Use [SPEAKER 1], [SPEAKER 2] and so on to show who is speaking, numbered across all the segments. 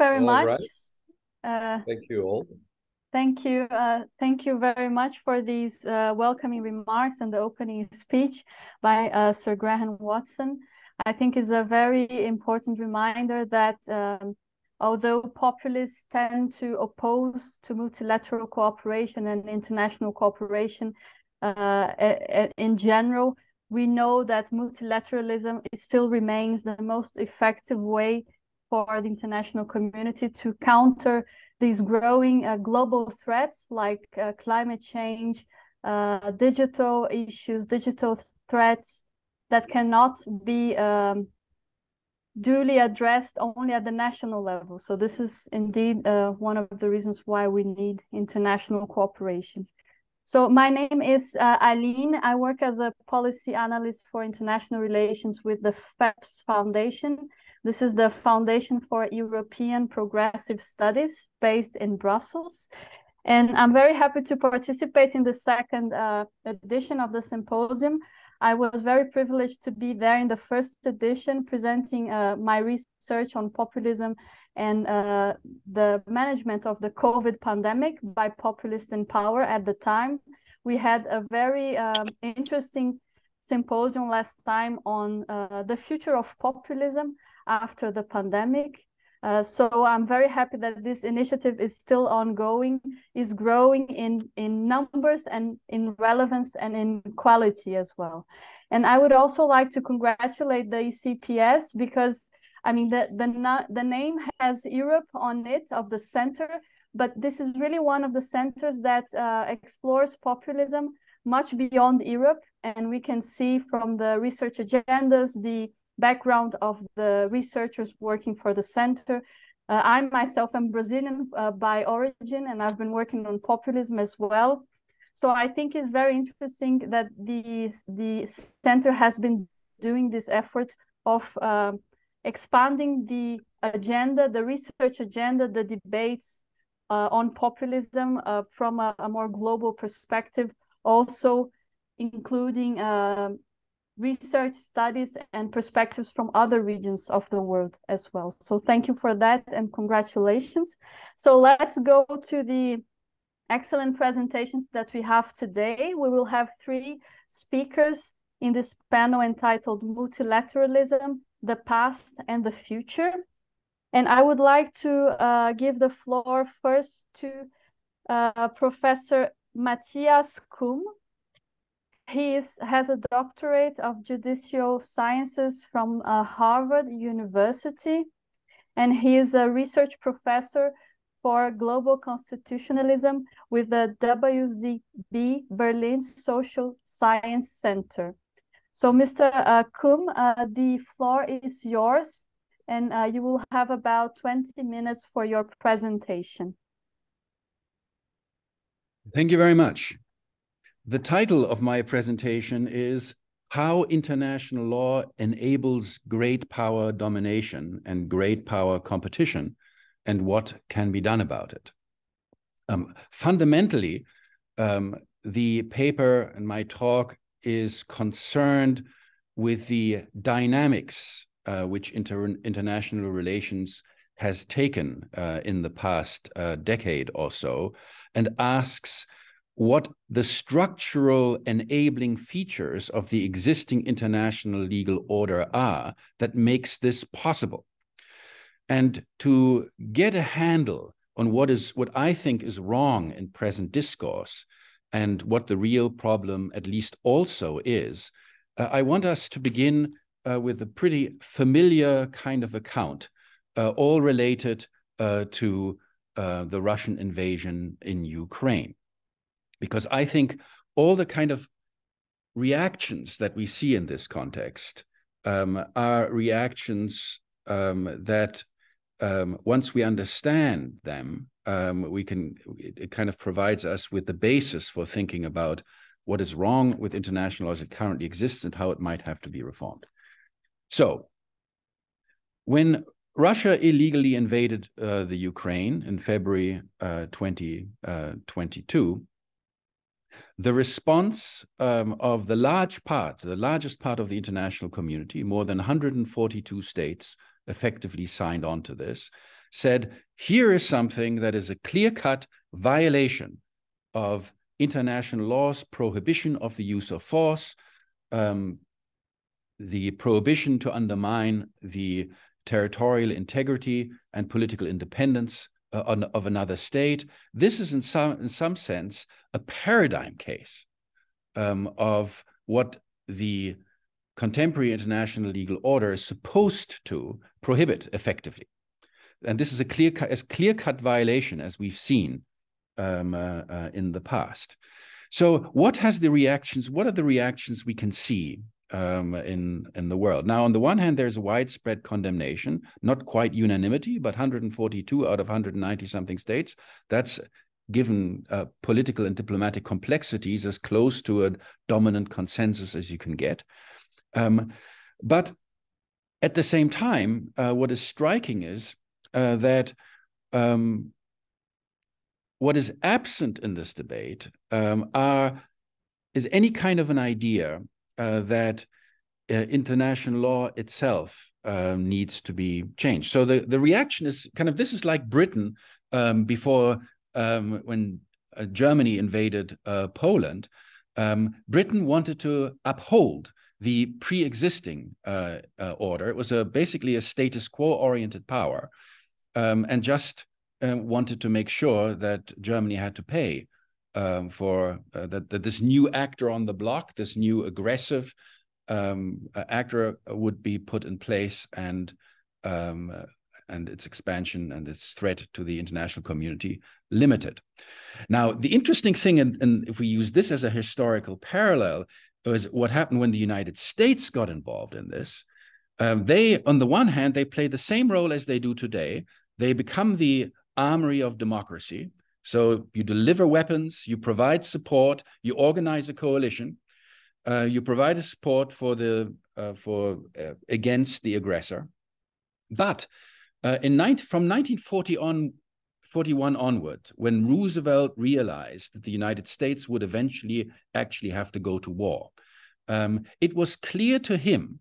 [SPEAKER 1] thank you very
[SPEAKER 2] All
[SPEAKER 1] much.
[SPEAKER 2] right.
[SPEAKER 1] Uh,
[SPEAKER 2] Thank you all.
[SPEAKER 1] thank you. Uh, thank you very much for these uh, welcoming remarks and the opening speech by uh, Sir Graham Watson. I think is a very important reminder that um, although populists tend to oppose to multilateral cooperation and international cooperation uh, in general, we know that multilateralism still remains the most effective way for the international community to counter these growing uh, global threats like uh, climate change, uh, digital issues, digital threats that cannot be um, duly addressed only at the national level. So this is indeed uh, one of the reasons why we need international cooperation. So my name is uh, Aline. I work as a policy analyst for international relations with the FEPS Foundation. This is the Foundation for European Progressive Studies based in Brussels. And I'm very happy to participate in the second uh, edition of the symposium. I was very privileged to be there in the first edition presenting uh, my research on populism and uh, the management of the COVID pandemic by populists in power at the time. We had a very um, interesting symposium last time on uh, the future of populism after the pandemic. Uh, so I'm very happy that this initiative is still ongoing, is growing in, in numbers and in relevance and in quality as well. And I would also like to congratulate the ECPS because I mean the, the, the name has Europe on it of the center, but this is really one of the centers that uh, explores populism much beyond Europe. And we can see from the research agendas, the background of the researchers working for the center. Uh, I myself am Brazilian uh, by origin, and I've been working on populism as well. So I think it's very interesting that the, the center has been doing this effort of uh, expanding the agenda, the research agenda, the debates uh, on populism uh, from a, a, more global perspective, also including uh, research studies and perspectives from other regions of the world as well. So thank you for that and congratulations. So let's go to the excellent presentations that we have today. We will have three speakers in this panel entitled Multilateralism, the Past and the Future. And I would like to uh, give the floor first to uh, Professor Mattias Kumm, he is, has a doctorate of judicial sciences from uh, Harvard University, and he is a research professor for global constitutionalism with the WZB Berlin Social Science Center. So, Mr. Uh, Kumm, uh, the floor is yours, and uh, you will have about 20 minutes for your presentation.
[SPEAKER 3] Thank you very much. The title of my presentation is How International Law Enables Great Power Domination and Great Power Competition and What Can Be Done About It. Um, fundamentally, um, the paper and my talk is concerned with the dynamics uh, which inter international relations has taken uh, in the past uh, decade or so and asks what the structural enabling features of the existing international legal order are that makes this possible. And to get a handle on what is what I think is wrong in present discourse and what the real problem at least also is, uh, I want us to begin uh, with a pretty familiar kind of account, uh, all related uh, to uh, the Russian invasion in Ukraine because I think all the kind of reactions that we see in this context um, are reactions um, that um, once we understand them, um, we can it kind of provides us with the basis for thinking about what is wrong with international law as it currently exists and how it might have to be reformed. So, when Russia illegally invaded uh, the Ukraine in February uh, 2022, uh, the response um, of the large part, the largest part of the international community, more than 142 states effectively signed on to this, said, here is something that is a clear cut violation of international laws, prohibition of the use of force, um, the prohibition to undermine the territorial integrity and political independence uh, of another state. This is, in some, in some sense, a paradigm case um, of what the contemporary international legal order is supposed to prohibit effectively. And this is a clear as clear cut violation as we've seen um, uh, uh, in the past. So, what has the reactions? What are the reactions we can see um, in in the world? Now, on the one hand, there's widespread condemnation, not quite unanimity, but 142 out of 190 something states. That's given uh, political and diplomatic complexities as close to a dominant consensus as you can get. Um, but at the same time, uh, what is striking is uh, that um, what is absent in this debate um, are is any kind of an idea uh, that uh, international law itself um, needs to be changed. So the, the reaction is kind of this is like Britain um, before um, when uh, Germany invaded uh, Poland. Um, Britain wanted to uphold the pre-existing uh, uh, order. It was a basically a status quo-oriented power, um, and just wanted to make sure that Germany had to pay um, for uh, that, that this new actor on the block, this new aggressive um, actor, would be put in place and um, and its expansion and its threat to the international community limited. Now, the interesting thing, and, and if we use this as a historical parallel, was what happened when the United States got involved in this. Um, they, on the one hand, they play the same role as they do today. They become the armory of democracy. So you deliver weapons, you provide support, you organize a coalition, uh, you provide a support for the uh, for uh, against the aggressor. But uh, in 19, from 1940 on, 41 onward, when Roosevelt realized that the United States would eventually actually have to go to war, um, it was clear to him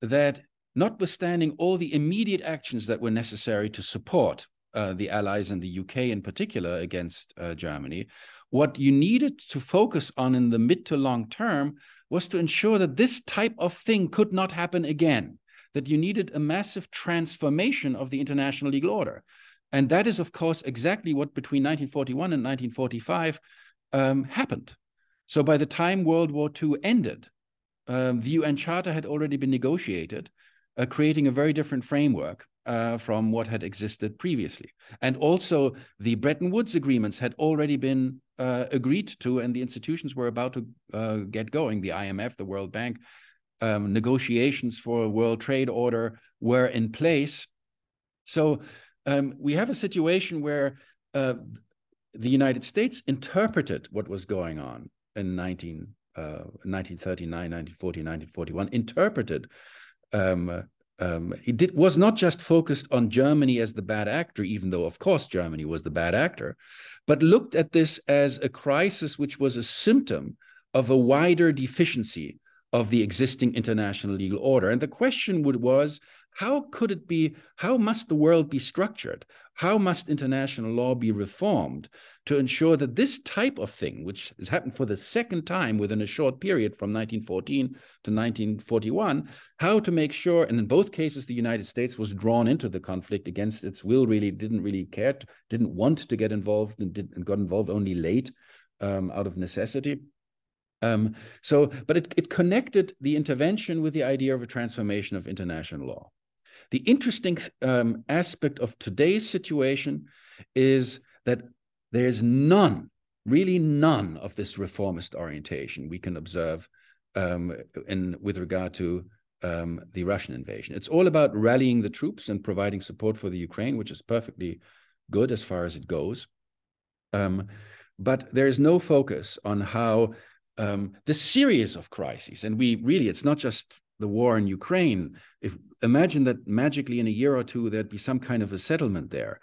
[SPEAKER 3] that notwithstanding all the immediate actions that were necessary to support uh, the Allies and the UK in particular against uh, Germany, what you needed to focus on in the mid to long term was to ensure that this type of thing could not happen again, that you needed a massive transformation of the international legal order. And that is, of course, exactly what between 1941 and 1945 um, happened. So by the time World War II ended, um, the UN Charter had already been negotiated, uh, creating a very different framework uh, from what had existed previously. And also, the Bretton Woods agreements had already been uh, agreed to, and the institutions were about to uh, get going. The IMF, the World Bank, um, negotiations for a world trade order were in place. So um, we have a situation where uh, the United States interpreted what was going on in 19, uh, 1939, 1940, 1941, interpreted. Um, um, he did, was not just focused on Germany as the bad actor, even though, of course, Germany was the bad actor, but looked at this as a crisis which was a symptom of a wider deficiency of the existing international legal order. And the question would, was how could it be, how must the world be structured? How must international law be reformed to ensure that this type of thing, which has happened for the second time within a short period from 1914 to 1941, how to make sure, and in both cases, the United States was drawn into the conflict against its will, really didn't really care, didn't want to get involved and, did, and got involved only late um, out of necessity. Um, so, but it, it connected the intervention with the idea of a transformation of international law. The interesting um, aspect of today's situation is that there's none, really none of this reformist orientation we can observe um, in with regard to um, the Russian invasion. It's all about rallying the troops and providing support for the Ukraine, which is perfectly good as far as it goes. Um, but there is no focus on how um, the series of crises, and we really, it's not just the war in Ukraine. If imagine that magically in a year or two there'd be some kind of a settlement there.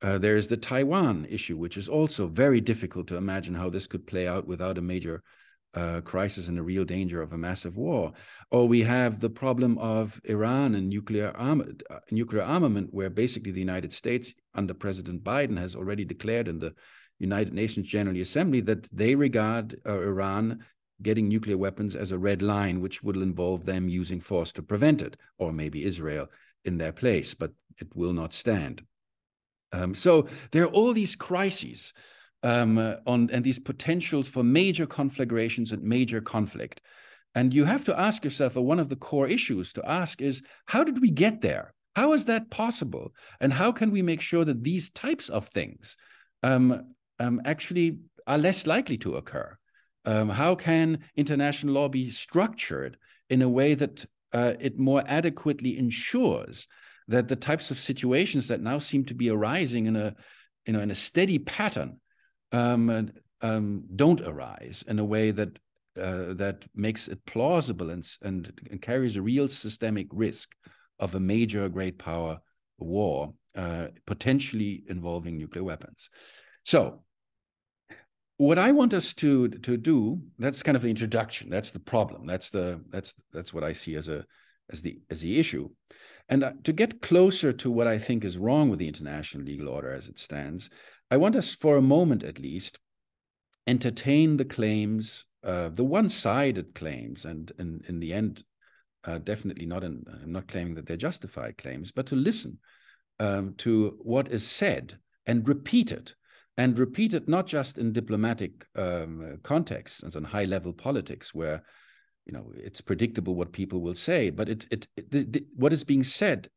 [SPEAKER 3] Uh, there is the Taiwan issue, which is also very difficult to imagine how this could play out without a major uh, crisis and a real danger of a massive war. Or we have the problem of Iran and nuclear, arm- uh, nuclear armament, where basically the United States, under President Biden, has already declared in the United Nations General Assembly that they regard uh, Iran getting nuclear weapons as a red line, which would involve them using force to prevent it, or maybe Israel in their place, but it will not stand. Um, so there are all these crises um, uh, on and these potentials for major conflagrations and major conflict. And you have to ask yourself, or one of the core issues to ask is, how did we get there? How is that possible? And how can we make sure that these types of things um, um, actually are less likely to occur? Um, how can international law be structured in a way that uh, it more adequately ensures that the types of situations that now seem to be arising in a you know in a steady pattern um, um, don't arise in a way that uh, that makes it plausible and, and, and carries a real systemic risk of a major great power war uh, potentially involving nuclear weapons. So what I want us to to do that's kind of the introduction that's the problem that's the that's that's what I see as a as the as the issue and uh, to get closer to what I think is wrong with the international legal order as it stands I want us, for a moment at least, entertain the claims, uh, the one-sided claims, and, in the end, uh, definitely not. In, I'm not claiming that they're justified claims, but to listen um, to what is said and repeat it, and repeat it not just in diplomatic um, contexts and on high-level politics, where you know it's predictable what people will say, but it, it, it the, the, what is being said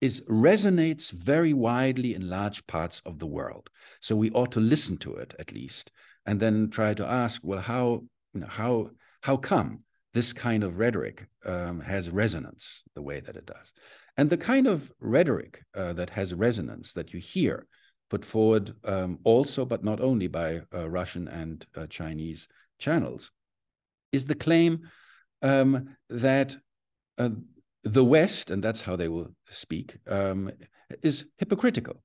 [SPEAKER 3] is resonates very widely in large parts of the world. So we ought to listen to it at least, and then try to ask, well, how you know, how how come this kind of rhetoric um, has resonance the way that it does, and the kind of rhetoric uh, that has resonance that you hear put forward um, also, but not only by uh, Russian and uh, Chinese channels, is the claim um, that uh, the West, and that's how they will speak, um, is hypocritical.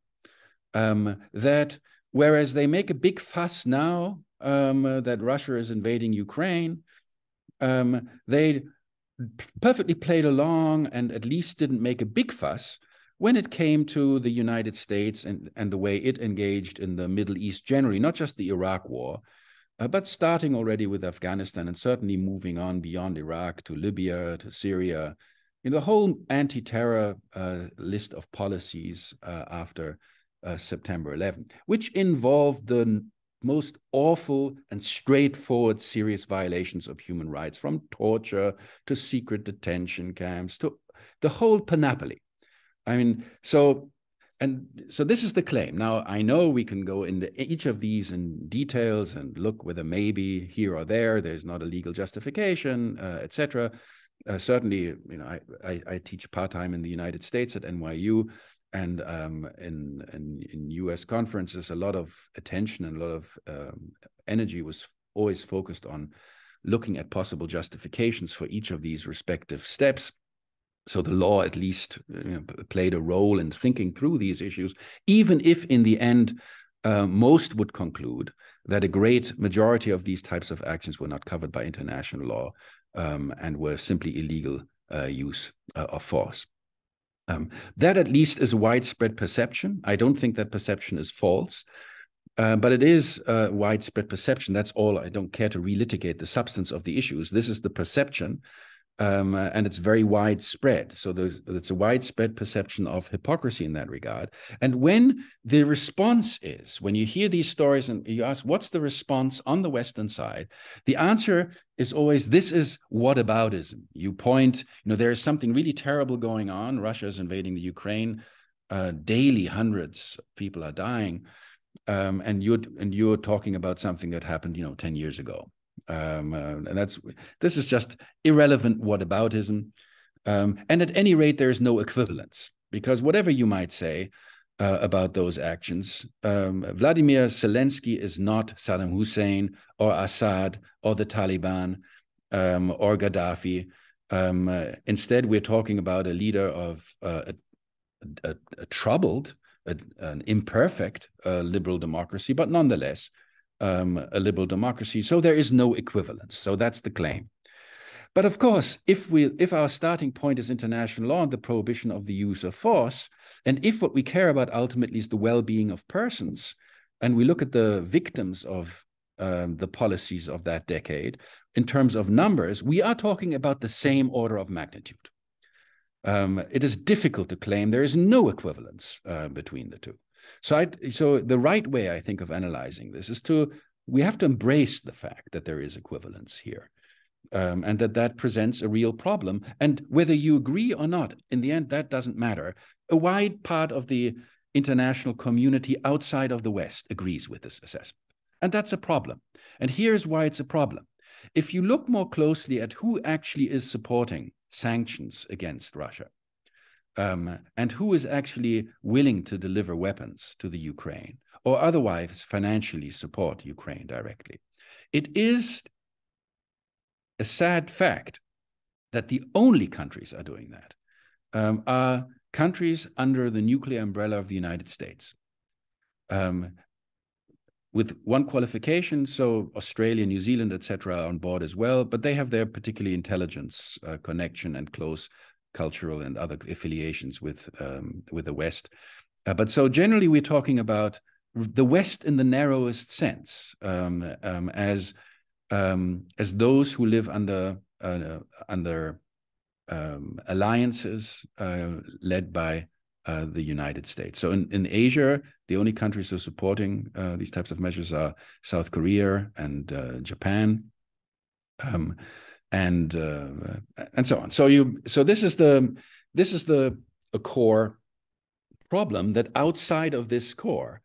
[SPEAKER 3] Um, that whereas they make a big fuss now um, that Russia is invading Ukraine, um, they perfectly played along and at least didn't make a big fuss when it came to the United States and, and the way it engaged in the Middle East generally, not just the Iraq war, uh, but starting already with Afghanistan and certainly moving on beyond Iraq to Libya, to Syria, know, the whole anti-terror uh, list of policies uh, after uh, September 11, which involved the most awful and straightforward serious violations of human rights, from torture to secret detention camps to the whole panoply. I mean, so and so this is the claim. Now I know we can go into each of these in details and look whether maybe here or there there's not a legal justification, uh, etc uh, certainly, you know, I, I, I teach part time in the United States at NYU, and um, in, in, in U.S. conferences, a lot of attention and a lot of um, energy was always focused on looking at possible justifications for each of these respective steps. So the law at least you know, played a role in thinking through these issues, even if in the end uh, most would conclude that a great majority of these types of actions were not covered by international law um, and were simply illegal uh, use uh, of force. Um, that at least is a widespread perception. I don't think that perception is false, uh, but it is a widespread perception. That's all. I don't care to relitigate the substance of the issues. This is the perception um, uh, and it's very widespread. So there's it's a widespread perception of hypocrisy in that regard. And when the response is, when you hear these stories and you ask, what's the response on the Western side? The answer is always, this is whataboutism. You point, you know, there is something really terrible going on. Russia is invading the Ukraine. Uh, daily, hundreds of people are dying. Um, and you're and you're talking about something that happened, you know, 10 years ago um, uh, and that's this is just irrelevant whataboutism. Um, and at any rate, there is no equivalence because whatever you might say uh, about those actions, um, Vladimir Zelensky is not Saddam Hussein or Assad or the Taliban um, or Gaddafi. Um, uh, instead, we're talking about a leader of uh, a, a, a, troubled, a, an imperfect uh, liberal democracy, but nonetheless um, a liberal democracy. So there is no equivalence. So that's the claim. But of course, if we if our starting point is international law and the prohibition of the use of force, and if what we care about ultimately is the well-being of persons, and we look at the victims of um, the policies of that decade in terms of numbers, we are talking about the same order of magnitude. Um, it is difficult to claim there is no equivalence uh, between the two. So, I, so the right way I think of analyzing this is to we have to embrace the fact that there is equivalence here um, and that that presents a real problem. And whether you agree or not, in the end, that doesn't matter. A wide part of the international community outside of the West agrees with this assessment. And that's a problem. And here's why it's a problem. If you look more closely at who actually is supporting sanctions against Russia, um, and who is actually willing to deliver weapons to the Ukraine or otherwise financially support Ukraine directly. It is a sad fact that the only countries are doing that um, are countries under the nuclear umbrella of the United States. Um, with one qualification, so Australia, New Zealand, etc., are on board as well, but they have their particularly intelligence uh, connection and close cultural and other affiliations with um, with the West. Uh, but so generally, we're talking about the West in the narrowest sense, um, um, as um, as those who live under uh, under um, alliances uh, led by uh, the United States. So in, in Asia, the only countries who are supporting uh, these types of measures are South Korea and uh, Japan, um, and uh, and so on. So you so this is the this is the core problem that outside of this core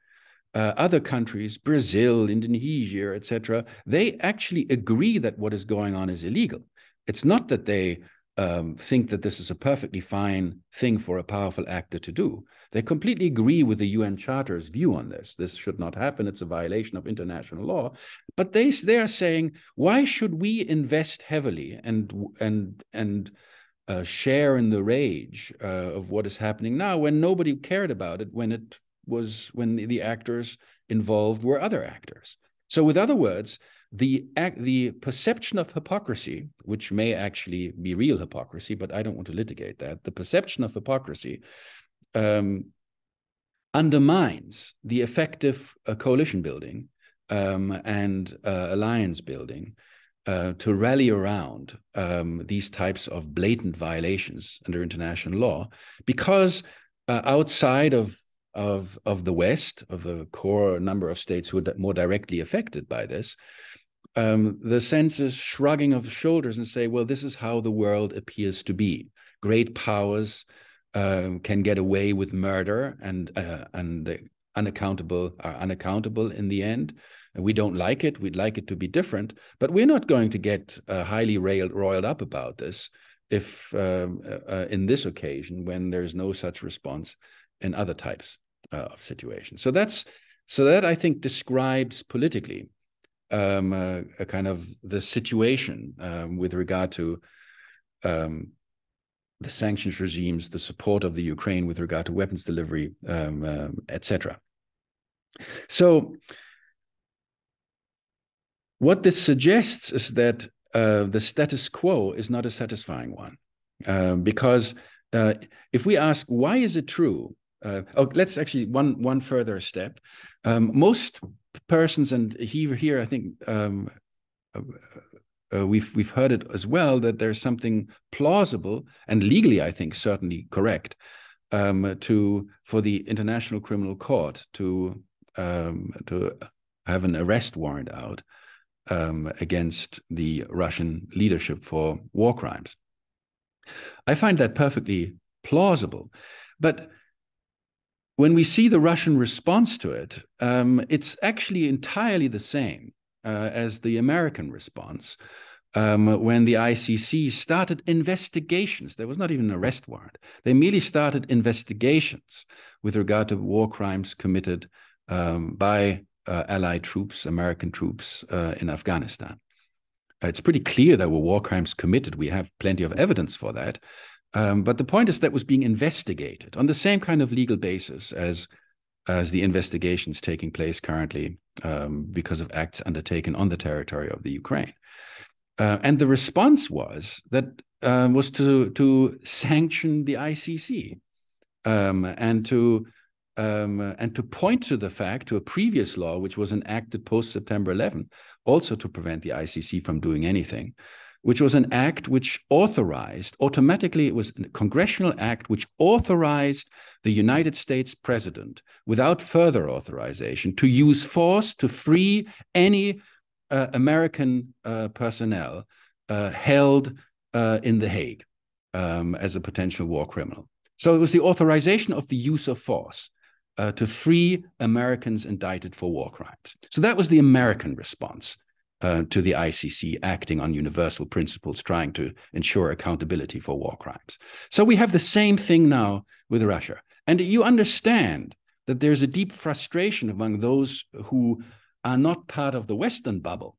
[SPEAKER 3] uh, other countries, Brazil, Indonesia, etc., they actually agree that what is going on is illegal. It's not that they um, think that this is a perfectly fine thing for a powerful actor to do. They completely agree with the UN Charter's view on this. This should not happen. It's a violation of international law. But they they are saying, why should we invest heavily and and and uh, share in the rage uh, of what is happening now when nobody cared about it when it was when the actors involved were other actors. So, with other words, the the perception of hypocrisy, which may actually be real hypocrisy, but I don't want to litigate that. The perception of hypocrisy um, undermines the effective uh, coalition building um, and uh, alliance building uh, to rally around um, these types of blatant violations under international law, because uh, outside of of of the West, of the core number of states who are more directly affected by this, um, the sense is shrugging of the shoulders and say, well, this is how the world appears to be. Great powers uh, can get away with murder and uh, and unaccountable are unaccountable in the end. And we don't like it. We'd like it to be different, but we're not going to get uh, highly railed, roiled up about this if um, uh, uh, in this occasion when there's no such response in other types uh, of situations. So that's so that I think describes politically um, a, a, kind of the situation um, with regard to um, the sanctions regimes, the support of the Ukraine with regard to weapons delivery, um, um, etc. So, what this suggests is that uh, the status quo is not a satisfying one, uh, because uh, if we ask why is it true uh, oh, let's actually one one further step. Um, most persons, and here, here I think um, uh, we've we've heard it as well that there's something plausible and legally, I think, certainly correct um, to for the International Criminal Court to um, to have an arrest warrant out um, against the Russian leadership for war crimes. I find that perfectly plausible, but when we see the Russian response to it, um, it's actually entirely the same uh, as the American response. Um, when the ICC started investigations, there was not even an arrest warrant. They merely started investigations with regard to war crimes committed um, by uh, Allied troops, American troops uh, in Afghanistan. It's pretty clear there were war crimes committed. We have plenty of evidence for that. Um, but the point is that was being investigated on the same kind of legal basis as as the investigations taking place currently um, because of acts undertaken on the territory of the Ukraine. Uh, and the response was that uh, was to to sanction the ICC um, and to um, and to point to the fact to a previous law which was enacted post September 11, also to prevent the ICC from doing anything, which was an act which authorized automatically it was a congressional act which authorized the United States president without further authorization to use force to free any uh, American uh, personnel uh, held uh, in The Hague um, as a potential war criminal. So it was the authorization of the use of force uh, to free Americans indicted for war crimes. So that was the American response uh, to the ICC acting on universal principles, trying to ensure accountability for war crimes. So we have the same thing now with Russia. And you understand that there's a deep frustration among those who are not part of the Western bubble,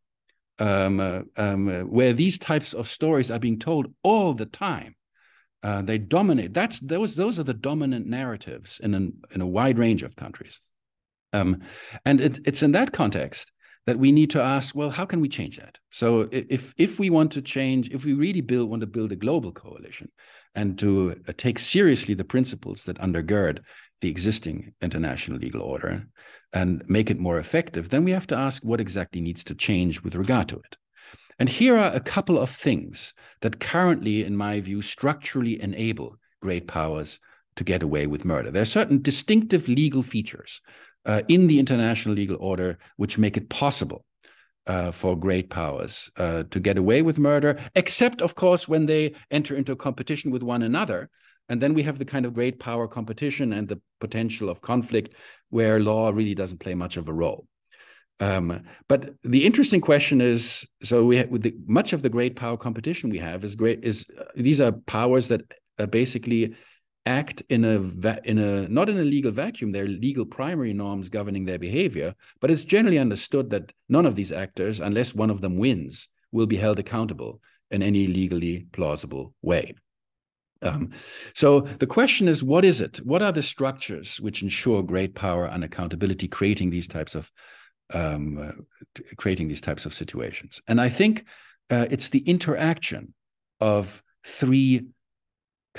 [SPEAKER 3] um, uh, um, uh, where these types of stories are being told all the time. Uh, they dominate. That's those. Those are the dominant narratives in an, in a wide range of countries, um, and it, it's in that context that we need to ask, well, how can we change that? So if if we want to change, if we really build want to build a global coalition and to uh, take seriously the principles that undergird the existing international legal order and make it more effective, then we have to ask what exactly needs to change with regard to it. And here are a couple of things that currently, in my view, structurally enable great powers to get away with murder. There are certain distinctive legal features uh, in the international legal order which make it possible uh, for great powers uh, to get away with murder, except, of course, when they enter into competition with one another. And then we have the kind of great power competition and the potential of conflict where law really doesn't play much of a role. Um, but the interesting question is so we the, much of the great power competition we have is great is uh, these are powers that basically act in a va- in a not in a legal vacuum. They're legal primary norms governing their behavior, but it's generally understood that none of these actors, unless one of them wins, will be held accountable in any legally plausible way. Um, so the question is, what is it? What are the structures which ensure great power and accountability, creating these types of um, uh, creating these types of situations? And I think uh, it's the interaction of three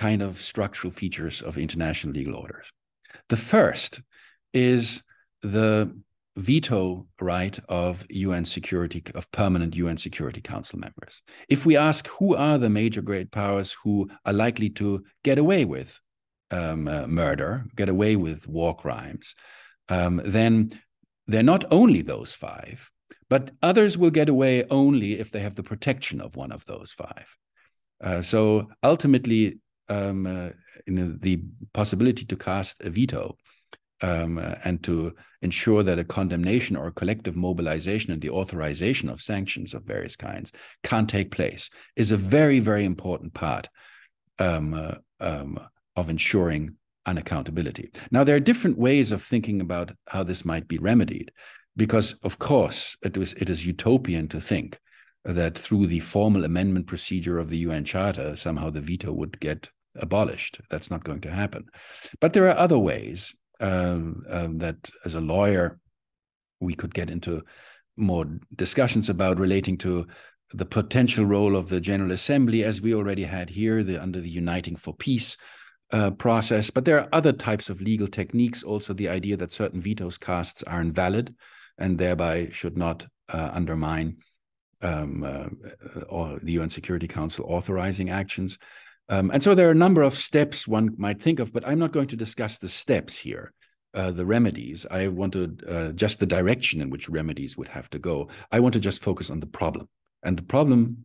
[SPEAKER 3] kind of structural features of international legal orders. The first is the veto right of UN security of permanent UN Security Council members. If we ask who are the major great powers who are likely to get away with um, uh, murder, get away with war crimes, um, then they're not only those five, but others will get away only if they have the protection of one of those five. Uh, so ultimately, um, uh, the possibility to cast a veto um, uh, and to ensure that a condemnation or a collective mobilization and the authorization of sanctions of various kinds can't take place is a very, very important part um, uh, um, of ensuring unaccountability. Now, there are different ways of thinking about how this might be remedied, because, of course, it, was, it is utopian to think that through the formal amendment procedure of the UN Charter, somehow the veto would get abolished. That's not going to happen. But there are other ways um, um, that, as a lawyer, we could get into more discussions about relating to the potential role of the General Assembly, as we already had here, the, under the Uniting for Peace uh, process. But there are other types of legal techniques. Also, the idea that certain vetoes casts are invalid and thereby should not uh, undermine um, uh, or the UN Security Council authorizing actions. Um, and so there are a number of steps one might think of, but I'm not going to discuss the steps here, uh, the remedies. I want to uh, just the direction in which remedies would have to go. I want to just focus on the problem. And the problem,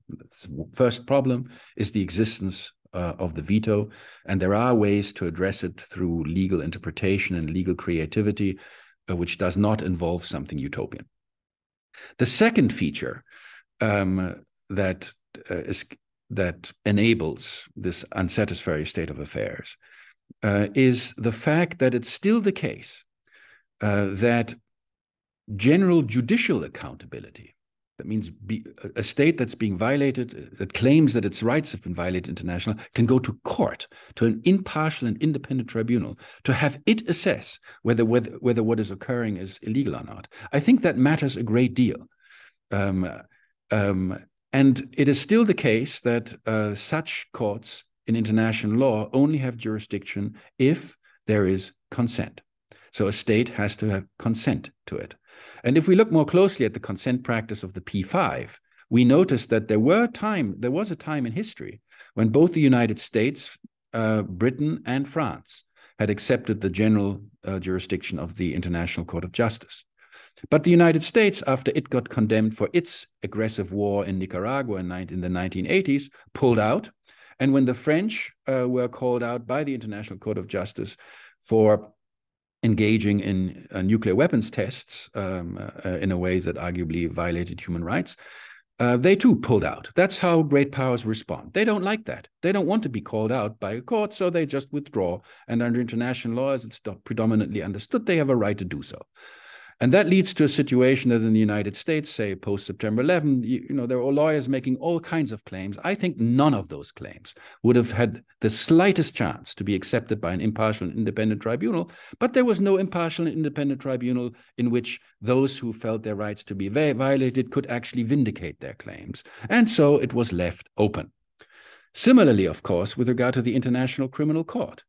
[SPEAKER 3] first problem, is the existence uh, of the veto. And there are ways to address it through legal interpretation and legal creativity, uh, which does not involve something utopian. The second feature um, that uh, is that enables this unsatisfactory state of affairs uh, is the fact that it's still the case uh, that general judicial accountability that means be, a state that's being violated, that claims that its rights have been violated international, can go to court, to an impartial and independent tribunal, to have it assess whether, whether, whether what is occurring is illegal or not. I think that matters a great deal. Um, um, and it is still the case that uh, such courts in international law only have jurisdiction if there is consent. So a state has to have consent to it. And if we look more closely at the consent practice of the P5, we notice that there were time, there was a time in history when both the United States, uh, Britain, and France had accepted the general uh, jurisdiction of the International Court of Justice. But the United States, after it got condemned for its aggressive war in Nicaragua in, in the 1980s, pulled out. And when the French uh, were called out by the International Court of Justice for engaging in uh, nuclear weapons tests um, uh, in a ways that arguably violated human rights, uh, they too pulled out. That's how great powers respond. They don't like that. They don't want to be called out by a court, so they just withdraw. And under international law, as it's predominantly understood, they have a right to do so. And that leads to a situation that in the United States, say post September 11, you, you, know, there were lawyers making all kinds of claims. I think none of those claims would have had the slightest chance to be accepted by an impartial and independent tribunal. But there was no impartial and independent tribunal in which those who felt their rights to be violated could actually vindicate their claims. And so it was left open. Similarly, of course, with regard to the International Criminal Court.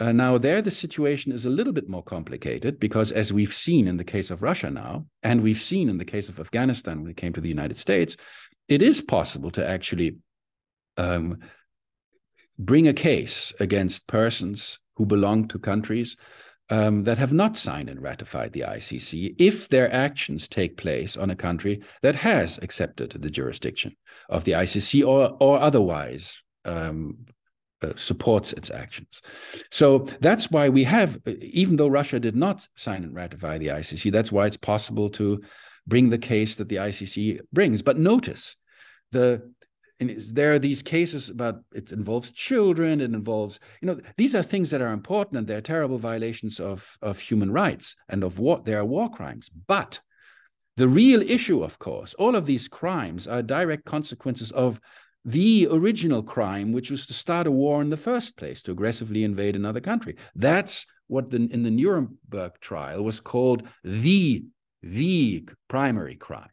[SPEAKER 3] Uh, now, there the situation is a little bit more complicated because, as we've seen in the case of Russia now, and we've seen in the case of Afghanistan when it came to the United States, it is possible to actually um, bring a case against persons who belong to countries um, that have not signed and ratified the ICC if their actions take place on a country that has accepted the jurisdiction of the ICC or, or otherwise um, uh, supports its actions. So that's why we have, even though Russia did not sign and ratify the ICC, that's why it's possible to bring the case that the ICC brings. But notice the there are these cases about it involves children it involves you know these are things that are important and they're terrible violations of of human rights and of what they are war crimes but the real issue of course all of these crimes are direct consequences of the original crime, which was to start a war in the first place, to aggressively invade another country. That's what the, in the Nuremberg trial was called the, the primary crime.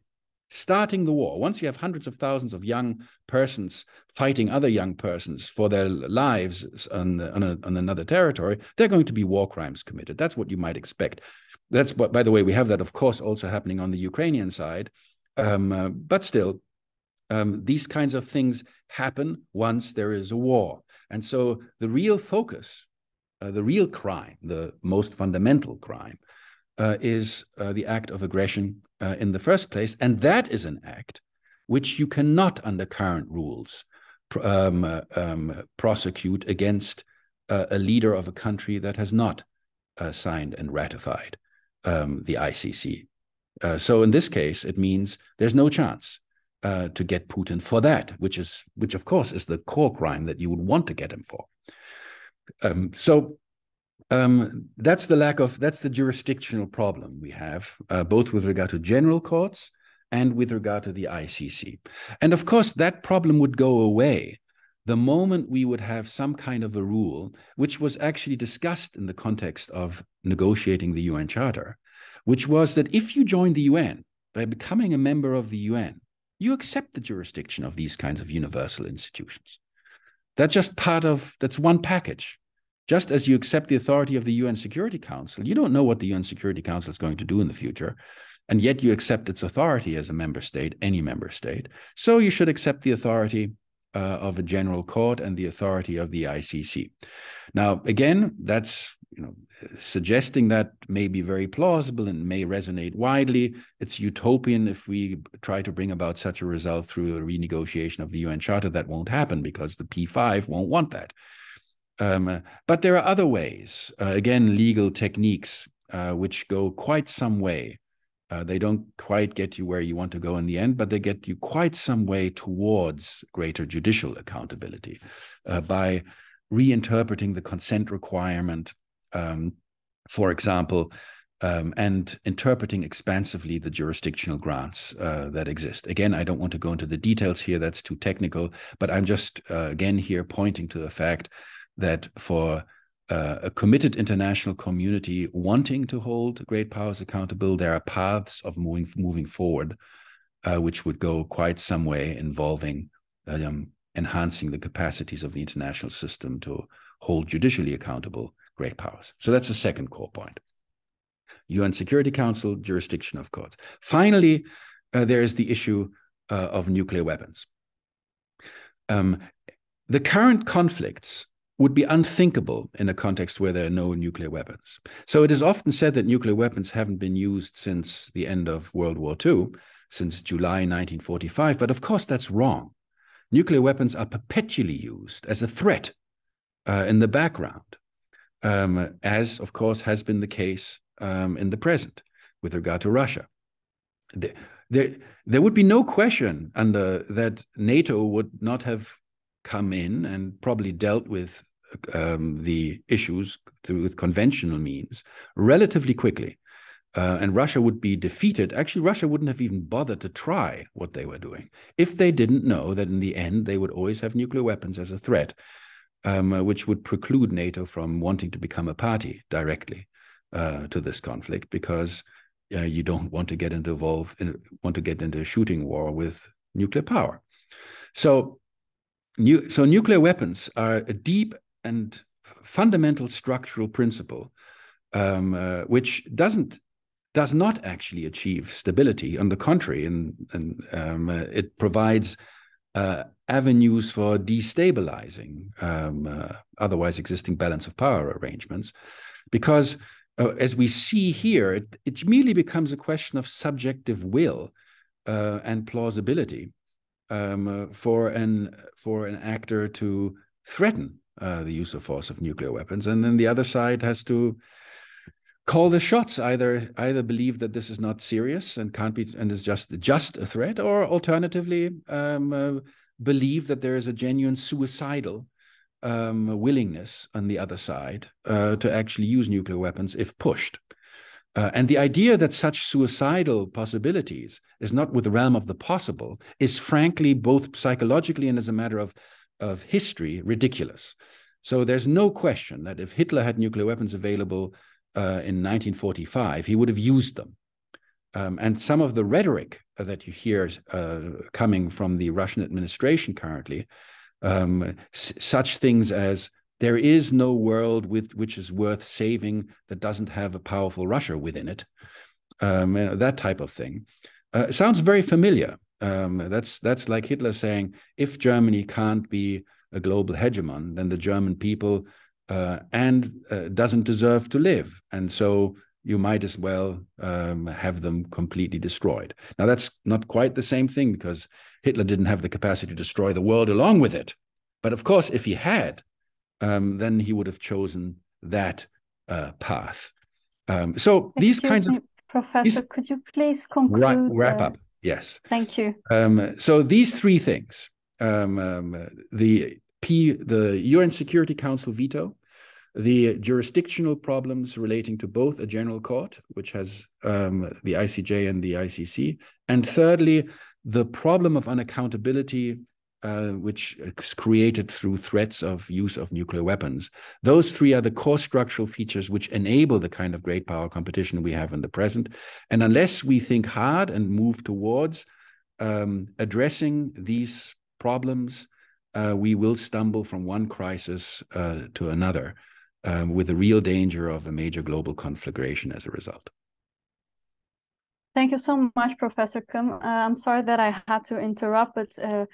[SPEAKER 3] Starting the war. Once you have hundreds of thousands of young persons fighting other young persons for their lives on, on, a, on another territory, they're going to be war crimes committed. That's what you might expect. That's what, by the way, we have that, of course, also happening on the Ukrainian side. Um, uh, but still, um, these kinds of things happen once there is a war. And so the real focus, uh, the real crime, the most fundamental crime, uh, is uh, the act of aggression uh, in the first place. And that is an act which you cannot, under current rules, pr um, uh, um, prosecute against uh, a leader of a country that has not signed and ratified um, the ICC. so in this case, it means there's no chance uh, to get Putin for that, which is which of course is the core crime that you would want to get him for. Um, so um, that's the lack of that's the jurisdictional problem we have, uh, both with regard to general courts and with regard to the ICC. And of course, that problem would go away the moment we would have some kind of a rule, which was actually discussed in the context of negotiating the UN Charter, which was that if you join the UN by becoming a member of the UN, you accept the jurisdiction of these kinds of universal institutions. That's just part of, that's one package. Just as you accept the authority of the UN Security Council, you don't know what the UN Security Council is going to do in the future. And yet you accept its authority as a member state, any member state. So you should accept the authority uh, of a general court and the authority of the ICC. Now, again, that's you know, suggesting that may be very plausible and may resonate widely. It's utopian if we try to bring about such a result through a renegotiation of the UN Charter. That won't happen because the P5 won't want that. Um, but there are other ways, uh, again, legal techniques, uh, which go quite some way. Uh, they don't quite get you where you want to go in the end, but they get you quite some way towards greater judicial accountability uh, by reinterpreting the consent requirement um, for example, um, and interpreting expansively the jurisdictional grants uh, that exist. Again, I don't want to go into the details here, that's too technical, but I'm just uh, again here pointing to the fact that for uh, a committed international community wanting to hold great powers accountable, there are paths of moving moving forward, uh, which would go quite some way involving um, enhancing the capacities of the international system to hold judicially accountable great powers. So that's the second core point. UN Security Council, jurisdiction of courts. Finally, uh, there is the issue uh, of nuclear weapons. Um, the current conflicts would be unthinkable in a context where there are no nuclear weapons. So it is often said that nuclear weapons haven't been used since the end of World War II, since July 1945. But of course, that's wrong. Nuclear weapons are perpetually used as a threat uh, in the background, um, as of course has been the case um, in the present with regard to Russia. There, there, there would be no question under that NATO would not have come in and probably dealt with um, the issues through with conventional means relatively quickly. Uh, and Russia would be defeated. Actually, Russia wouldn't have even bothered to try what they were doing if they didn't know that in the end they would always have nuclear weapons as a threat, um, uh, which would preclude NATO from wanting to become a party directly uh, to this conflict because uh, you don't want to get involved in, want to get into a shooting war with nuclear power. So Nu- so nuclear weapons are a deep and fundamental structural principle, um, uh, which doesn't does not actually achieve stability. On the contrary, and, and um, uh, it provides uh, avenues for destabilizing um, uh, otherwise existing balance of power arrangements, because uh, as we see here, it, it merely becomes a question of subjective will uh, and plausibility um, uh, for an for an actor to threaten uh, the use of force of nuclear weapons, and then the other side has to call the shots. Either either believe that this is not serious and can't be and is just just a threat, or alternatively um, uh, believe that there is a genuine suicidal um, willingness on the other side uh, to actually use nuclear weapons if pushed. Uh, and the idea that such suicidal possibilities is not with the realm of the possible is frankly both psychologically and as a matter of, of history ridiculous. So there's no question that if Hitler had nuclear weapons available uh, in 1945, he would have used them. Um, and some of the rhetoric that you hear uh, coming from the Russian administration currently, um, such things as there is no world with which is worth saving that doesn't have a powerful Russia within it. Um, that type of thing uh, sounds very familiar. Um, that's that's like Hitler saying, if Germany can't be a global hegemon, then the German people uh, and uh, doesn't deserve to live, and so you might as well um, have them completely destroyed. Now that's not quite the same thing because Hitler didn't have the capacity to destroy the world along with it. But of course, if he had, um, then he would have chosen that uh, path. Um, so Excuse these kinds me, of
[SPEAKER 1] professor, these, could you please conclude?
[SPEAKER 3] Wrap, wrap up. Yes.
[SPEAKER 1] Thank you.
[SPEAKER 3] Um, so these three things: um, um, the P, the UN Security Council veto, the jurisdictional problems relating to both a general court, which has um, the ICJ and the ICC, and thirdly, the problem of unaccountability uh, which is created through threats of use of nuclear weapons. Those three are the core structural features which enable the kind of great power competition we have in the present. And unless we think hard and move towards um, addressing these problems, uh, we will stumble from one crisis uh, to another um, with the real danger of a major global conflagration as a result.
[SPEAKER 1] Thank you so much, Professor Kumm. Uh, I'm sorry that I had to interrupt, but uh,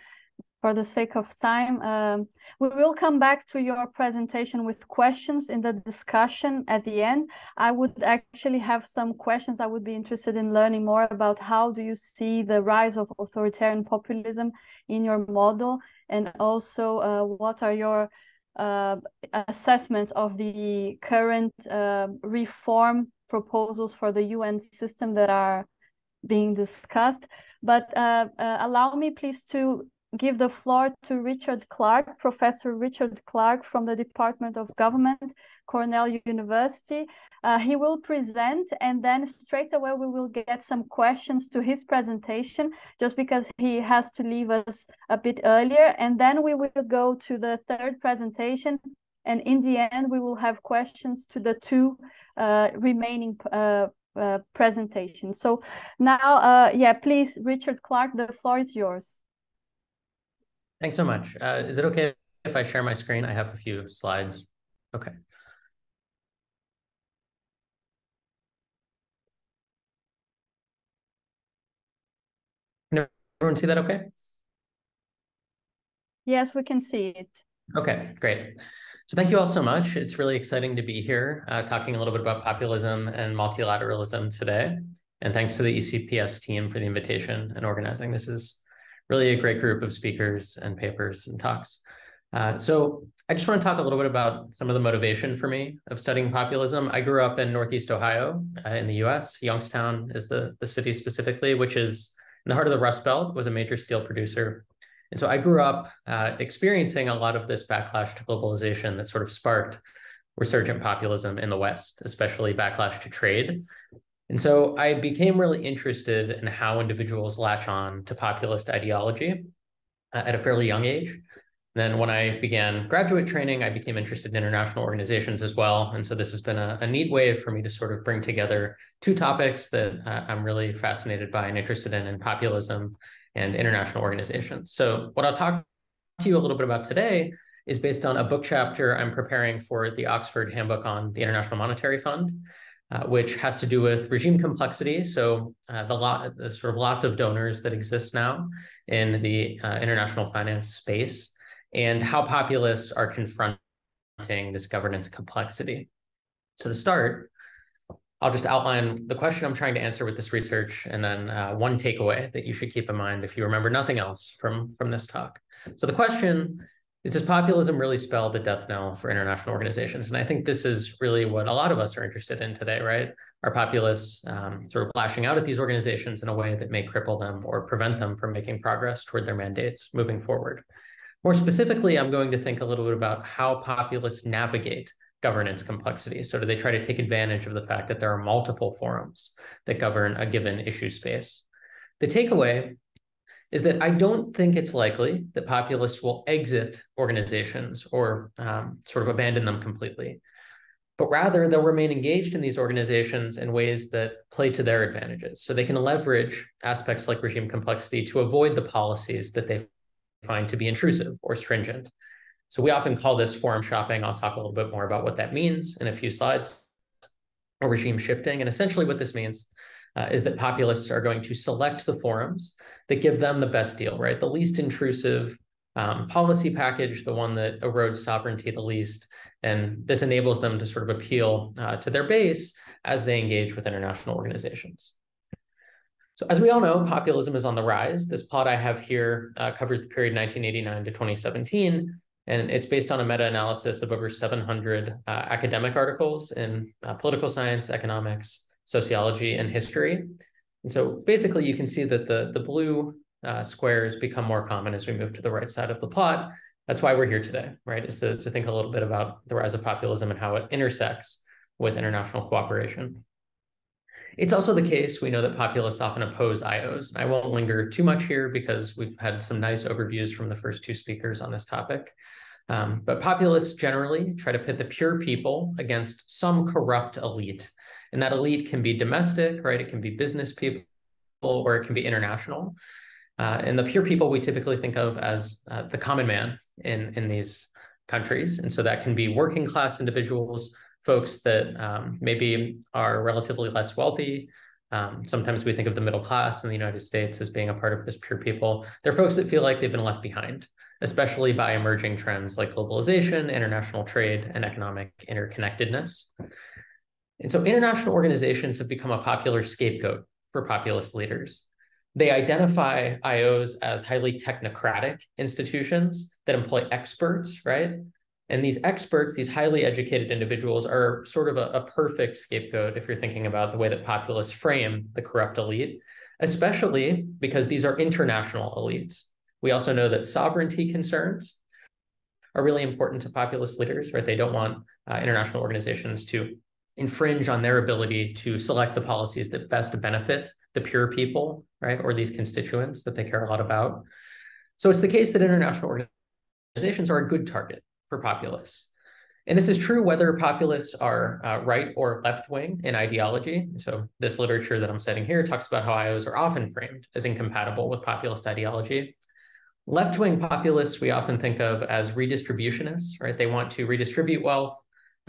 [SPEAKER 1] for the sake of time. Um, we will come back to your presentation with questions in the discussion at the end. I would actually have some questions. I would be interested in learning more about how do you see the rise of authoritarian populism in your model, and also uh, what are your uh, assessments of the current uh, reform proposals for the UN system that are being discussed. But uh, uh, allow me please to give the floor to Richard Clark, Professor Richard Clark from the Department of Government, Cornell University. Uh, he will present and then straight away we will get some questions to his presentation just because he has to leave us a bit earlier. And then we will go to the third presentation. And in the end, we will have questions to the two uh, remaining uh, uh presentations. So now, uh, yeah, please, Richard Clark, the floor is yours.
[SPEAKER 2] Thanks so much. Uh, is it okay if I share my screen? I have a few slides. Okay. Can everyone see that okay?
[SPEAKER 1] Yes, we can see it.
[SPEAKER 2] Okay, great. So thank you all so much. It's really exciting to be here uh, talking a little bit about populism and multilateralism today. And thanks to the ECPS team for the invitation and organizing. This is really a great group of speakers and papers and talks. Uh, so I just want to talk a little bit about some of the motivation for me of studying populism. I grew up in Northeast Ohio uh, in the US. Youngstown is the, the city specifically, which is in the heart of the Rust Belt, was a major steel producer. And so I grew up uh, experiencing a lot of this backlash to globalization that sort of sparked resurgent populism in the West, especially backlash to trade. And so I became really interested in how individuals latch on to populist ideology uh, at a fairly young age. Then when I began graduate training, I became interested in international organizations as well. And so this has been a, a neat way for me to sort of bring together two topics that uh, I'm really fascinated by and interested in, in populism and international organizations. So what I'll talk to you a little bit about today is based on a book chapter I'm preparing for the Oxford Handbook on the International Monetary Fund uh, which has to do with regime complexity. So uh, the lot, the sort of lots of donors that exist now in the uh, international finance space, and how populists are confronting this governance complexity. So to start, I'll just outline the question I'm trying to answer with this research, and then uh, one takeaway that you should keep in mind if you remember nothing else from from this talk. So the question is does populism really spell the death knell for international organizations? And I think this is really what a lot of us are interested in today, right? Are populists um, sort of lashing out at these organizations in a way that may cripple them or prevent them from making progress toward their mandates moving forward? More specifically, I'm going to think a little bit about how populists navigate governance complexity. So do they try to take advantage of the fact that there are multiple forums that govern a given issue space? The takeaway is that I don't think it's likely that populists will exit organizations or um, sort of abandon them completely, but rather they'll remain engaged in these organizations in ways that play to their advantages. So they can leverage aspects like regime complexity to avoid the policies that they find to be intrusive or stringent. So we often call this forum shopping. I'll talk a little bit more about what that means in a few slides, or regime shifting. And essentially what this means uh, is that populists are going to select the forums that give them the best deal, right? The least intrusive um, policy package, the one that erodes sovereignty the least. And this enables them to sort of appeal uh, to their base as they engage with international organizations. So as we all know, populism is on the rise. This plot I have here uh, covers the period 1989 to 2017, and it's based on a meta-analysis of over 700 uh, academic articles in uh, political science, economics, sociology, and history. And so basically you can see that the, the blue uh, squares become more common as we move to the right side of the plot. That's why we're here today, right? Is to, to think a little bit about the rise of populism and how it intersects with international cooperation. It's also the case we know that populists often oppose IOs. I won't linger too much here because we've had some nice overviews from the first two speakers on this topic. Um, but populists generally try to pit the pure people against some corrupt elite and that elite can be domestic, right? It can be business people or it can be international. Uh, and the pure people we typically think of as uh, the common man in, in these countries. And so that can be working class individuals, folks that um, maybe are relatively less wealthy. Um, sometimes we think of the middle class in the United States as being a part of this pure people. They're folks that feel like they've been left behind, especially by emerging trends like globalization, international trade, and economic interconnectedness. And so international organizations have become a popular scapegoat for populist leaders. They identify IOs as highly technocratic institutions that employ experts, right? And these experts, these highly educated individuals, are sort of a, a, perfect scapegoat if you're thinking about the way that populists frame the corrupt elite, especially because these are international elites. We also know that sovereignty concerns are really important to populist leaders, right? They don't want uh, international organizations to infringe on their ability to select the policies that best benefit the pure people, right? Or these constituents that they care a lot about. So it's the case that international organizations are a good target for populists. And this is true whether populists are uh, right or left wing in ideology. So, this literature that I'm citing here talks about how IOs are often framed as incompatible with populist ideology. Left wing populists we often think of as redistributionists, right? They want to redistribute wealth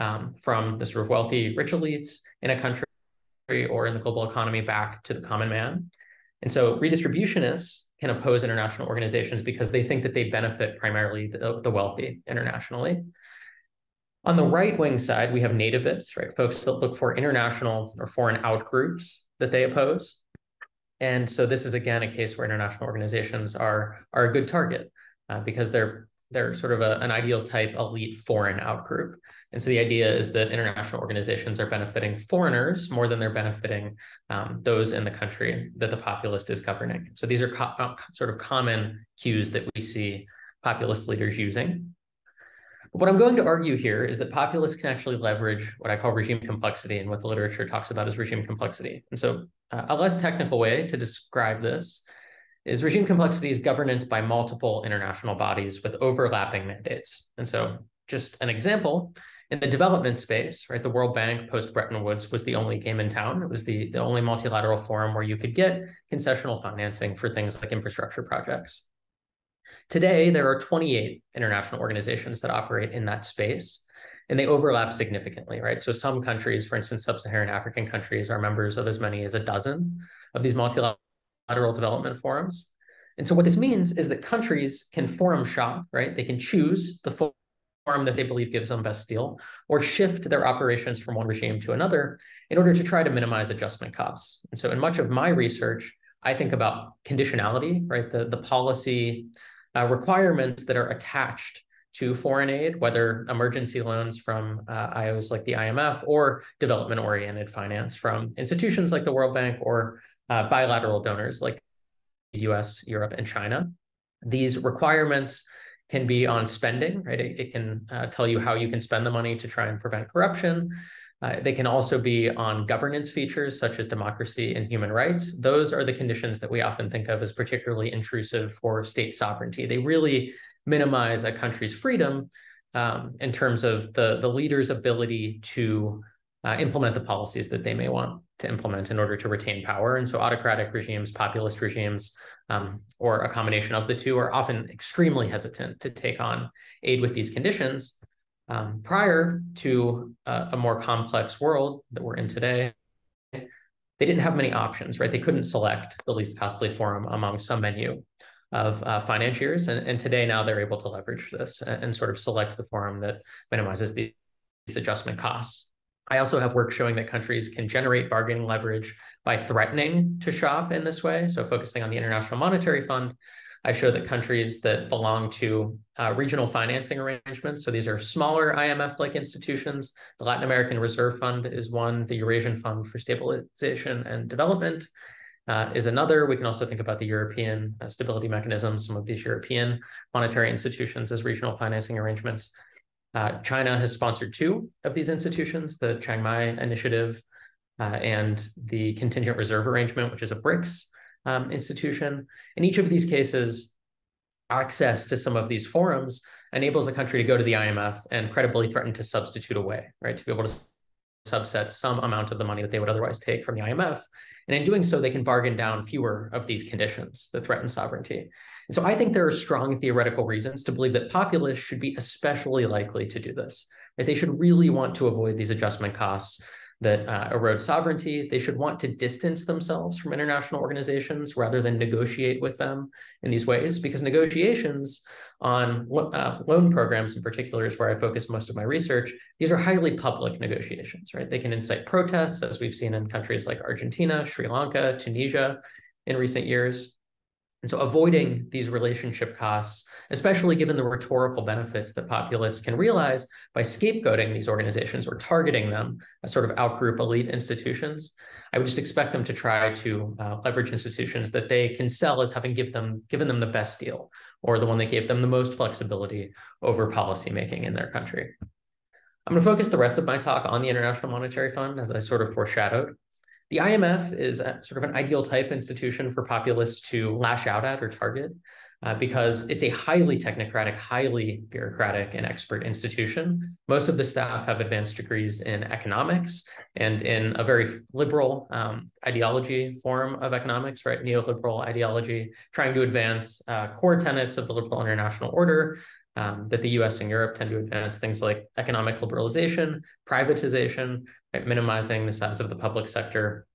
[SPEAKER 2] um, from the sort of wealthy rich elites in a country or in the global economy back to the common man. And so redistributionists can oppose international organizations because they think that they benefit primarily the, the wealthy internationally. On the right wing side, we have nativists, right? Folks that look for international or foreign outgroups that they oppose. And so this is again a case where international organizations are, are a good target uh, because they're they're sort of a, an ideal type elite foreign outgroup. And so the idea is that international organizations are benefiting foreigners more than they're benefiting um, those in the country that the populist is governing. So these are co- uh, sort of common cues that we see populist leaders using. But what I'm going to argue here is that populists can actually leverage what I call regime complexity and what the literature talks about as regime complexity. And so uh, a less technical way to describe this is regime complexity is governance by multiple international bodies with overlapping mandates. And so just an example, in the development space, right, the World Bank post Bretton Woods was the only game in town. It was the, the only multilateral forum where you could get concessional financing for things like infrastructure projects. Today, there are 28 international organizations that operate in that space, and they overlap significantly, right? So some countries, for instance, sub-Saharan African countries, are members of as many as a dozen of these multilateral development forums. And so what this means is that countries can forum shop, right? They can choose the forum that they believe gives them best deal or shift their operations from one regime to another in order to try to minimize adjustment costs. And so in much of my research, I think about conditionality, right? The, the policy uh, requirements that are attached to foreign aid, whether emergency loans from uh, IOs like the IMF or development oriented finance from institutions like the World Bank or uh, bilateral donors like the US, Europe, and China. These requirements can be on spending, right? It, it can uh, tell you how you can spend the money to try and prevent corruption. Uh, they can also be on governance features such as democracy and human rights. Those are the conditions that we often think of as particularly intrusive for state sovereignty. They really minimize a country's freedom um, in terms of the, the leader's ability to uh, implement the policies that they may want to implement in order to retain power. And so autocratic regimes, populist regimes, um, or a combination of the two are often extremely hesitant to take on aid with these conditions. Um, prior to uh, a more complex world that we're in today, they didn't have many options, right? They couldn't select the least costly forum among some menu of uh, financiers. And, and today now they're able to leverage this and, and sort of select the forum that minimizes these adjustment costs. I also have work showing that countries can generate bargaining leverage by threatening to shop in this way. So, focusing on the International Monetary Fund, I show that countries that belong to uh, regional financing arrangements, so these are smaller IMF like institutions. The Latin American Reserve Fund is one, the Eurasian Fund for Stabilization and Development uh, is another. We can also think about the European uh, stability mechanism, some of these European monetary institutions as regional financing arrangements. Uh, China has sponsored two of these institutions, the Chiang Mai Initiative uh, and the Contingent Reserve Arrangement, which is a BRICS um, institution. In each of these cases, access to some of these forums enables a country to go to the IMF and credibly threaten to substitute away, right? To be able to subset some amount of the money that they would otherwise take from the IMF. And in doing so, they can bargain down fewer of these conditions that threaten sovereignty. And so I think there are strong theoretical reasons to believe that populists should be especially likely to do this. Right? They should really want to avoid these adjustment costs that uh, erode sovereignty. They should want to distance themselves from international organizations rather than negotiate with them in these ways, because negotiations on uh, loan programs in particular is where I focus most of my research. These are highly public negotiations, right? They can incite protests, as we've seen in countries like Argentina, Sri Lanka, Tunisia in recent years. And so avoiding these relationship costs, especially given the rhetorical benefits that populists can realize by scapegoating these organizations or targeting them as sort of outgroup elite institutions, I would just expect them to try to uh, leverage institutions that they can sell as having give them, given them the best deal or the one that gave them the most flexibility over policymaking in their country. I'm going to focus the rest of my talk on the International Monetary Fund, as I sort of foreshadowed. The IMF is a, sort of an ideal type institution for populists to lash out at or target uh, because it's a highly technocratic, highly bureaucratic and expert institution. Most of the staff have advanced degrees in economics and in a very liberal um, ideology form of economics, right? Neoliberal ideology, trying to advance uh, core tenets of the liberal international order, um, that the US and Europe tend to advance things like economic liberalization, privatization, right, minimizing the size of the public sector,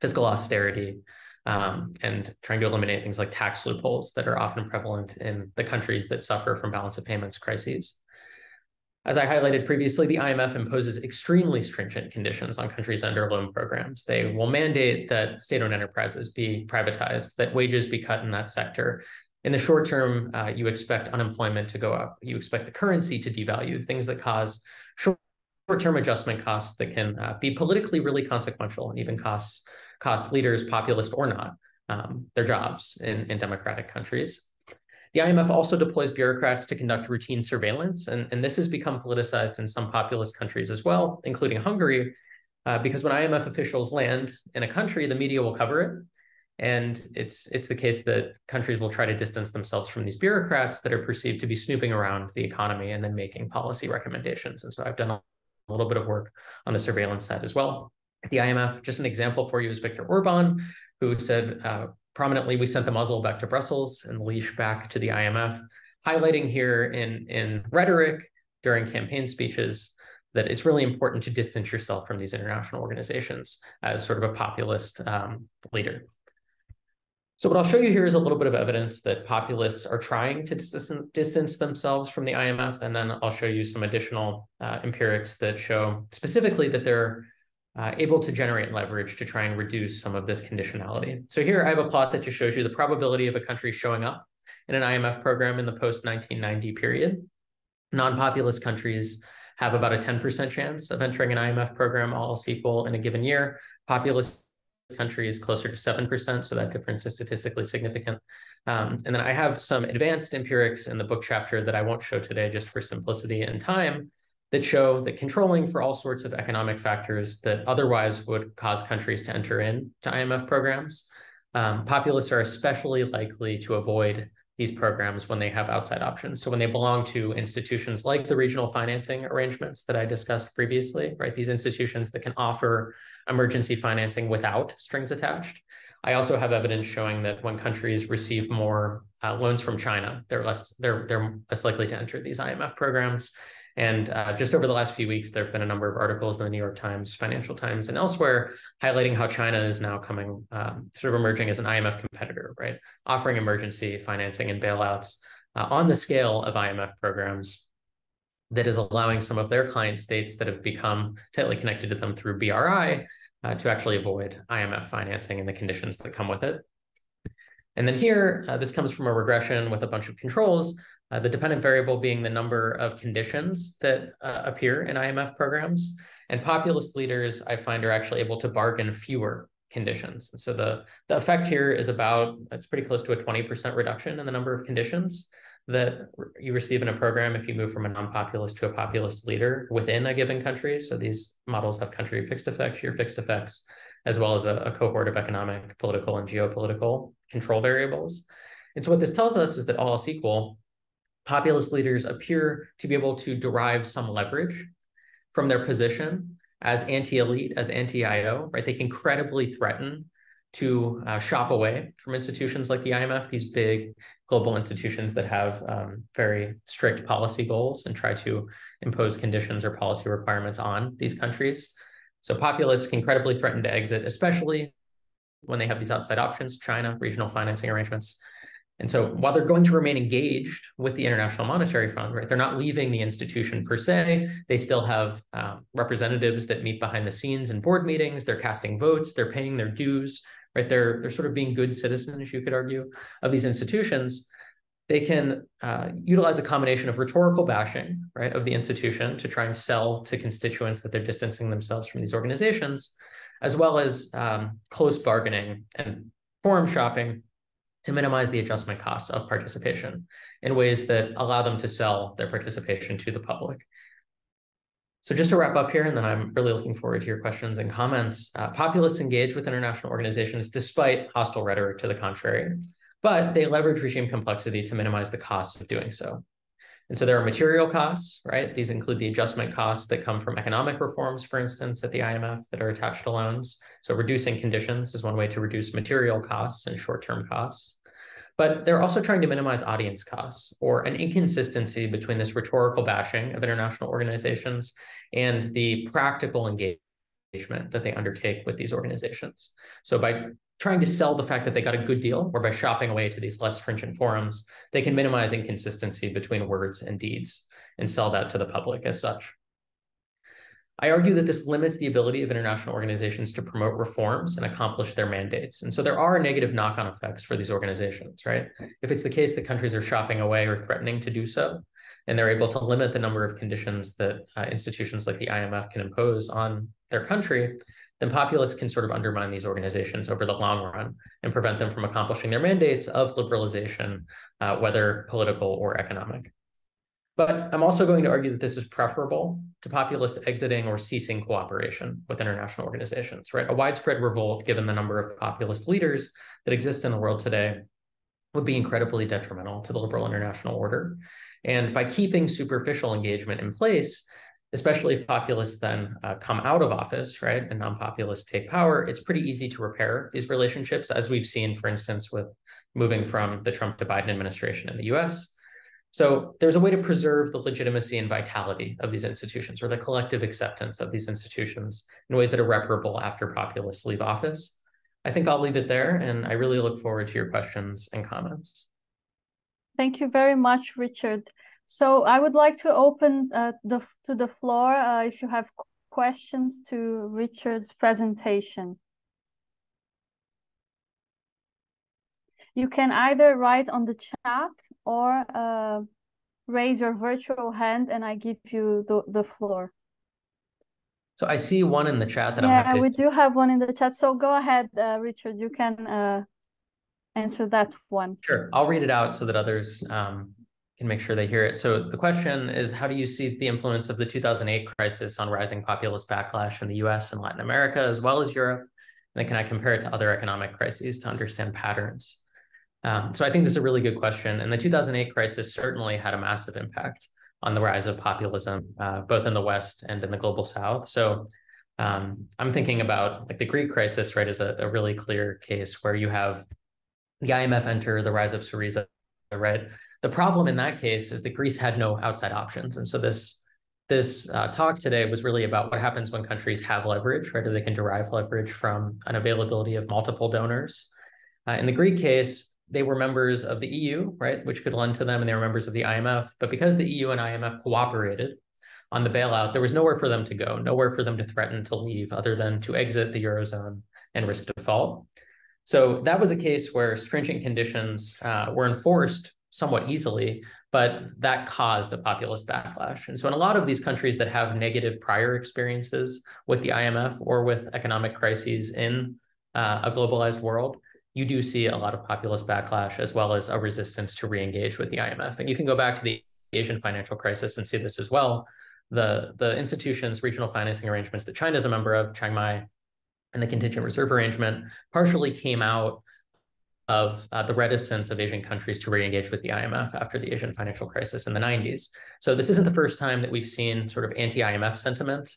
[SPEAKER 2] fiscal austerity, um, and trying to eliminate things like tax loopholes that are often prevalent in the countries that suffer from balance of payments crises. As I highlighted previously, the IMF imposes extremely stringent conditions on countries under loan programs. They will mandate that state-owned enterprises be privatized, that wages be cut in that sector, in the short term, uh, you expect unemployment to go up. You expect the currency to devalue, things that cause short-term adjustment costs that can uh, be politically really consequential and even costs cost leaders, populist or not, um, their jobs in, in democratic countries. The IMF also deploys bureaucrats to conduct routine surveillance, and, and this has become politicized in some populist countries as well, including Hungary, uh, because when IMF officials land in a country, the media will cover it, and it's it's the case that countries will try to distance themselves from these bureaucrats that are perceived to be snooping around the economy and then making policy recommendations. And so I've done a little bit of work on the surveillance side as well. The IMF, just an example for you is Viktor Orban, who said uh, prominently, we sent the muzzle back to Brussels and the leash back to the IMF, highlighting here in, in rhetoric during campaign speeches that it's really important to distance yourself from these international organizations as sort of a populist um, leader. So what I'll show you here is a little bit of evidence that populists are trying to distance themselves from the IMF, and then I'll show you some additional uh, empirics that show specifically that they're uh, able to generate leverage to try and reduce some of this conditionality. So here I have a plot that just shows you the probability of a country showing up in an IMF program in the post-1990 period. Non-populist countries have about a 10% chance of entering an IMF program, all else equal, in a given year. Populist country is closer to 7%, so that difference is statistically significant. Um, and then I have some advanced empirics in the book chapter that I won't show today just for simplicity and time that show that controlling for all sorts of economic factors that otherwise would cause countries to enter into IMF programs, um, populists are especially likely to avoid these programs when they have outside options. So when they belong to institutions like the regional financing arrangements that I discussed previously, right? These institutions that can offer emergency financing without strings attached. I also have evidence showing that when countries receive more uh, loans from China, they're less they're they're less likely to enter these IMF programs. And uh, just over the last few weeks, there have been a number of articles in the New York Times, Financial Times, and elsewhere highlighting how China is now coming, um, sort of emerging as an IMF competitor, right? Offering emergency financing and bailouts uh, on the scale of IMF programs that is allowing some of their client states that have become tightly connected to them through BRI uh, to actually avoid IMF financing and the conditions that come with it. And then here, uh, this comes from a regression with a bunch of controls uh, the dependent variable being the number of conditions that uh, appear in IMF programs. And populist leaders, I find, are actually able to bargain fewer conditions. And so the, the effect here is about, it's pretty close to a 20% reduction in the number of conditions that you receive in a program if you move from a non-populist to a populist leader within a given country. So these models have country fixed effects, year fixed effects, as well as a, a cohort of economic, political, and geopolitical control variables. And so what this tells us is that all else equal, populist leaders appear to be able to derive some leverage from their position as anti-elite, as anti-IO, right? They can credibly threaten to uh, shop away from institutions like the IMF, these big global institutions that have um, very strict policy goals and try to impose conditions or policy requirements on these countries. So populists can credibly threaten to exit, especially when they have these outside options, China, regional financing arrangements, and so while they're going to remain engaged with the International Monetary Fund, right, they're not leaving the institution per se. They still have um, representatives that meet behind the scenes in board meetings. They're casting votes. They're paying their dues right? They're they're sort of being good citizens, you could argue, of these institutions. They can uh, utilize a combination of rhetorical bashing, right, of the institution to try and sell to constituents that they're distancing themselves from these organizations, as well as um, close bargaining and forum shopping to minimize the adjustment costs of participation in ways that allow them to sell their participation to the public. So just to wrap up here, and then I'm really looking forward to your questions and comments. Uh, populists engage with international organizations despite hostile rhetoric to the contrary, but they leverage regime complexity to minimize the costs of doing so. And so there are material costs, right? These include the adjustment costs that come from economic reforms, for instance, at the IMF that are attached to loans. So reducing conditions is one way to reduce material costs and short-term costs. But they're also trying to minimize audience costs or an inconsistency between this rhetorical bashing of international organizations and the practical engagement that they undertake with these organizations. So by trying to sell the fact that they got a good deal or by shopping away to these less stringent forums, they can minimize inconsistency between words and deeds and sell that to the public as such. I argue that this limits the ability of international organizations to promote reforms and accomplish their mandates. And so there are negative knock-on effects for these organizations, right? If it's the case that countries are shopping away or threatening to do so, and they're able to limit the number of conditions that uh, institutions like the IMF can impose on their country, then populists can sort of undermine these organizations over the long run and prevent them from accomplishing their mandates of liberalization, uh, whether political or economic. But I'm also going to argue that this is preferable to populists exiting or ceasing cooperation with international organizations, right? A widespread revolt, given the number of populist leaders that exist in the world today, would be incredibly detrimental to the liberal international order. And by keeping superficial engagement in place, especially if populists then uh, come out of office, right, and non-populists take power, it's pretty easy to repair these relationships, as we've seen, for instance, with moving from the Trump to Biden administration in the US so there's a way to preserve the legitimacy and vitality of these institutions or the collective acceptance of these institutions in ways that are reparable after populists leave office. I think I'll leave it there and I really look forward to your questions and comments.
[SPEAKER 1] Thank you very much, Richard. So I would like to open uh, the, to the floor uh, if you have questions to Richard's presentation. You can either write on the chat or uh, raise your virtual hand and I give you the, the floor.
[SPEAKER 2] So I see one in the chat that
[SPEAKER 1] yeah, we do have one in the chat. So go ahead, uh, Richard, you can uh, answer that one.
[SPEAKER 2] Sure, I'll read it out so that others um, can make sure they hear it. So the question is, how do you see the influence of the 2008 crisis on rising populist backlash in the US and Latin America, as well as Europe? And then can I compare it to other economic crises to understand patterns? Um, so I think this is a really good question. And the 2008 crisis certainly had a massive impact on the rise of populism, uh, both in the West and in the global South. So um, I'm thinking about like the Greek crisis, right, is a, a, really clear case where you have the IMF enter, the rise of Syriza, right? The problem in that case is that Greece had no outside options. And so this this uh, talk today was really about what happens when countries have leverage, right? Or they can derive leverage from an availability of multiple donors. Uh, in the Greek case, they were members of the EU, right, which could lend to them, and they were members of the IMF. But because the EU and IMF cooperated on the bailout, there was nowhere for them to go, nowhere for them to threaten to leave other than to exit the Eurozone and risk default. So that was a case where stringent conditions uh, were enforced somewhat easily, but that caused a populist backlash. And so in a lot of these countries that have negative prior experiences with the IMF or with economic crises in uh, a globalized world, you do see a lot of populist backlash as well as a resistance to re-engage with the IMF. And you can go back to the Asian financial crisis and see this as well. The, the institutions, regional financing arrangements that China is a member of, Chiang Mai, and the contingent reserve arrangement partially came out of uh, the reticence of Asian countries to re-engage with the IMF after the Asian financial crisis in the 90s. So this isn't the first time that we've seen sort of anti-IMF sentiment,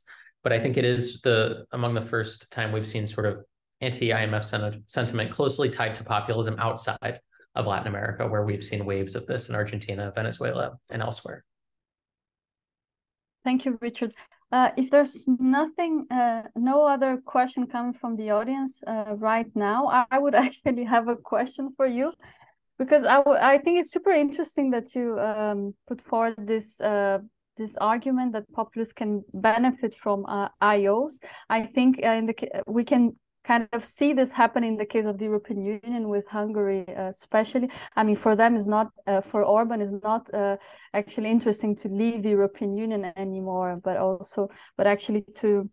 [SPEAKER 2] but I think it is the among the first time we've seen sort of anti-IMF sentiment closely tied to populism outside of Latin America, where we've seen waves of this in Argentina, Venezuela, and elsewhere.
[SPEAKER 1] Thank you, Richard. Uh, if there's nothing, uh, no other question coming from the audience uh, right now, I, I, would actually have a question for you because I, I think it's super interesting that you um, put forward this uh, this argument that populists can benefit from uh, IOs. I think in the we can kind of see this happen in the case of the European Union with Hungary, uh, especially. I mean, for them is not uh, for Orban is not uh, actually interesting to leave the European Union anymore, but also but actually to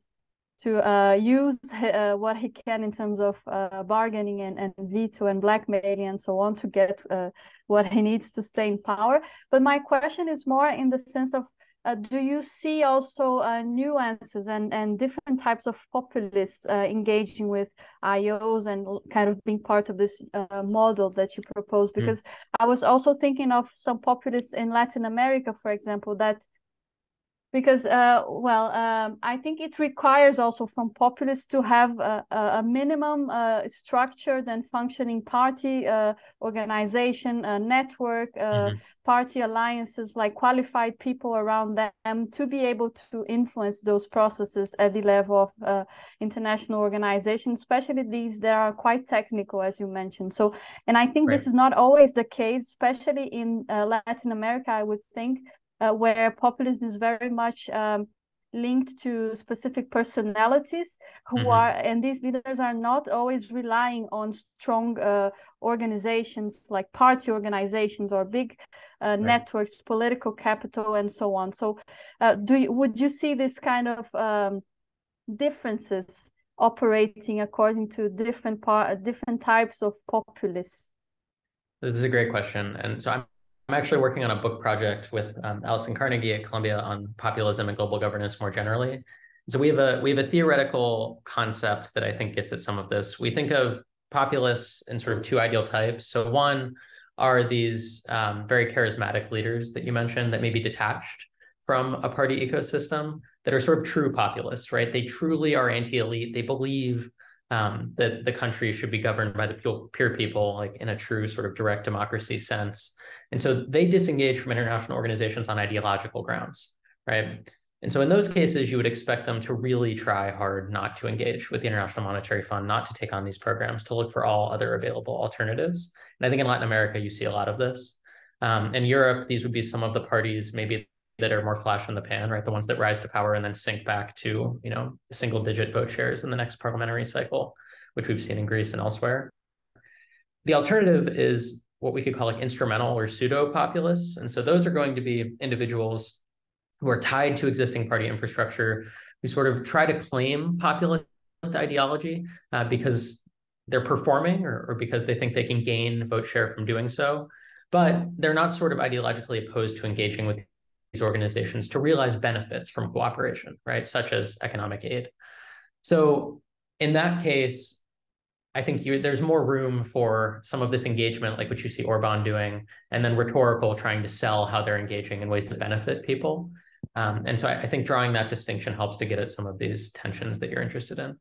[SPEAKER 1] to uh, use uh, what he can in terms of uh, bargaining and, and veto and blackmailing and so on to get what he needs to stay in power. But my question is more in the sense of uh, do you see also uh, nuances and, and different types of populists engaging with IOs and kind of being part of this model that you propose? Hmm. Because mm. I was also thinking of some populists in Latin America, for example, that because uh, well um, i think it requires also from populists to have a, a minimum uh, structured and functioning party uh, organization network uh, mm-hmm. party alliances like qualified people around them to be able to influence those processes at the level of uh, international organizations especially these that are quite technical as you mentioned so and i think right. this is not always the case especially in uh, latin america i would think uh, where populism is very much um, linked to specific personalities who mm-hmm. are and these leaders are not always relying on strong uh, organizations like party organizations or big uh, right. networks political capital and so on so uh, do you would you see this kind of um, differences operating according to different part different types of populists
[SPEAKER 2] this is a great question and so i'm I'm actually working on a book project with um, Allison Carnegie at Columbia on populism and global governance more generally. So we have a we have a theoretical concept that I think gets at some of this. We think of populists in sort of two ideal types. So one are these um, very charismatic leaders that you mentioned that may be detached from a party ecosystem that are sort of true populists, right? They truly are anti-elite. They believe um, that the country should be governed by the pure people, like in a true sort of direct democracy sense. And so they disengage from international organizations on ideological grounds, right? And so in those cases, you would expect them to really try hard not to engage with the International Monetary Fund, not to take on these programs, to look for all other available alternatives. And I think in Latin America, you see a lot of this. Um, in Europe, these would be some of the parties maybe that are more flash in the pan, right? The ones that rise to power and then sink back to, you know, single digit vote shares in the next parliamentary cycle, which we've seen in Greece and elsewhere. The alternative is what we could call like instrumental or pseudo populists. And so those are going to be individuals who are tied to existing party infrastructure, who sort of try to claim populist ideology uh, because they're performing or, or because they think they can gain vote share from doing so. But they're not sort of ideologically opposed to engaging with these organizations to realize benefits from cooperation, right? Such as economic aid. So in that case, I think you, there's more room for some of this engagement, like what you see Orban doing, and then rhetorical trying to sell how they're engaging in ways that benefit people. Um, and so I, I, think drawing that distinction helps to get at some of these tensions that you're interested in.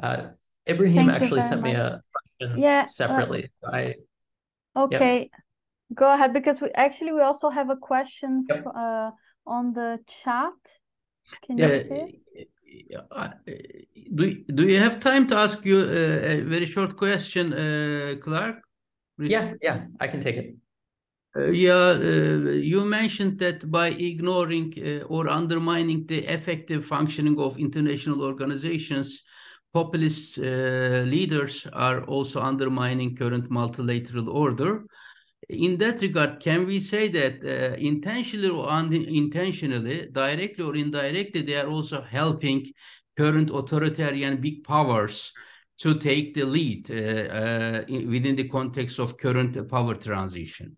[SPEAKER 2] Uh, Ibrahim Thank actually sent much. me a question yeah, uh, separately. Uh, I
[SPEAKER 1] okay. Go ahead, because we actually we also have a question yep. uh, on the chat. Can yeah, you see?
[SPEAKER 4] Uh, do do you have time to ask you a, a very short question, uh, Clark?
[SPEAKER 2] Yeah, yeah, I can take it.
[SPEAKER 4] Uh, yeah, uh, you mentioned that by ignoring uh, or undermining the effective functioning of international organizations, populist uh, leaders are also undermining current multilateral order in that regard, can we say that uh, intentionally or unintentionally, directly or indirectly, they are also helping current authoritarian big powers to take the lead uh, uh, within the context of current power transition?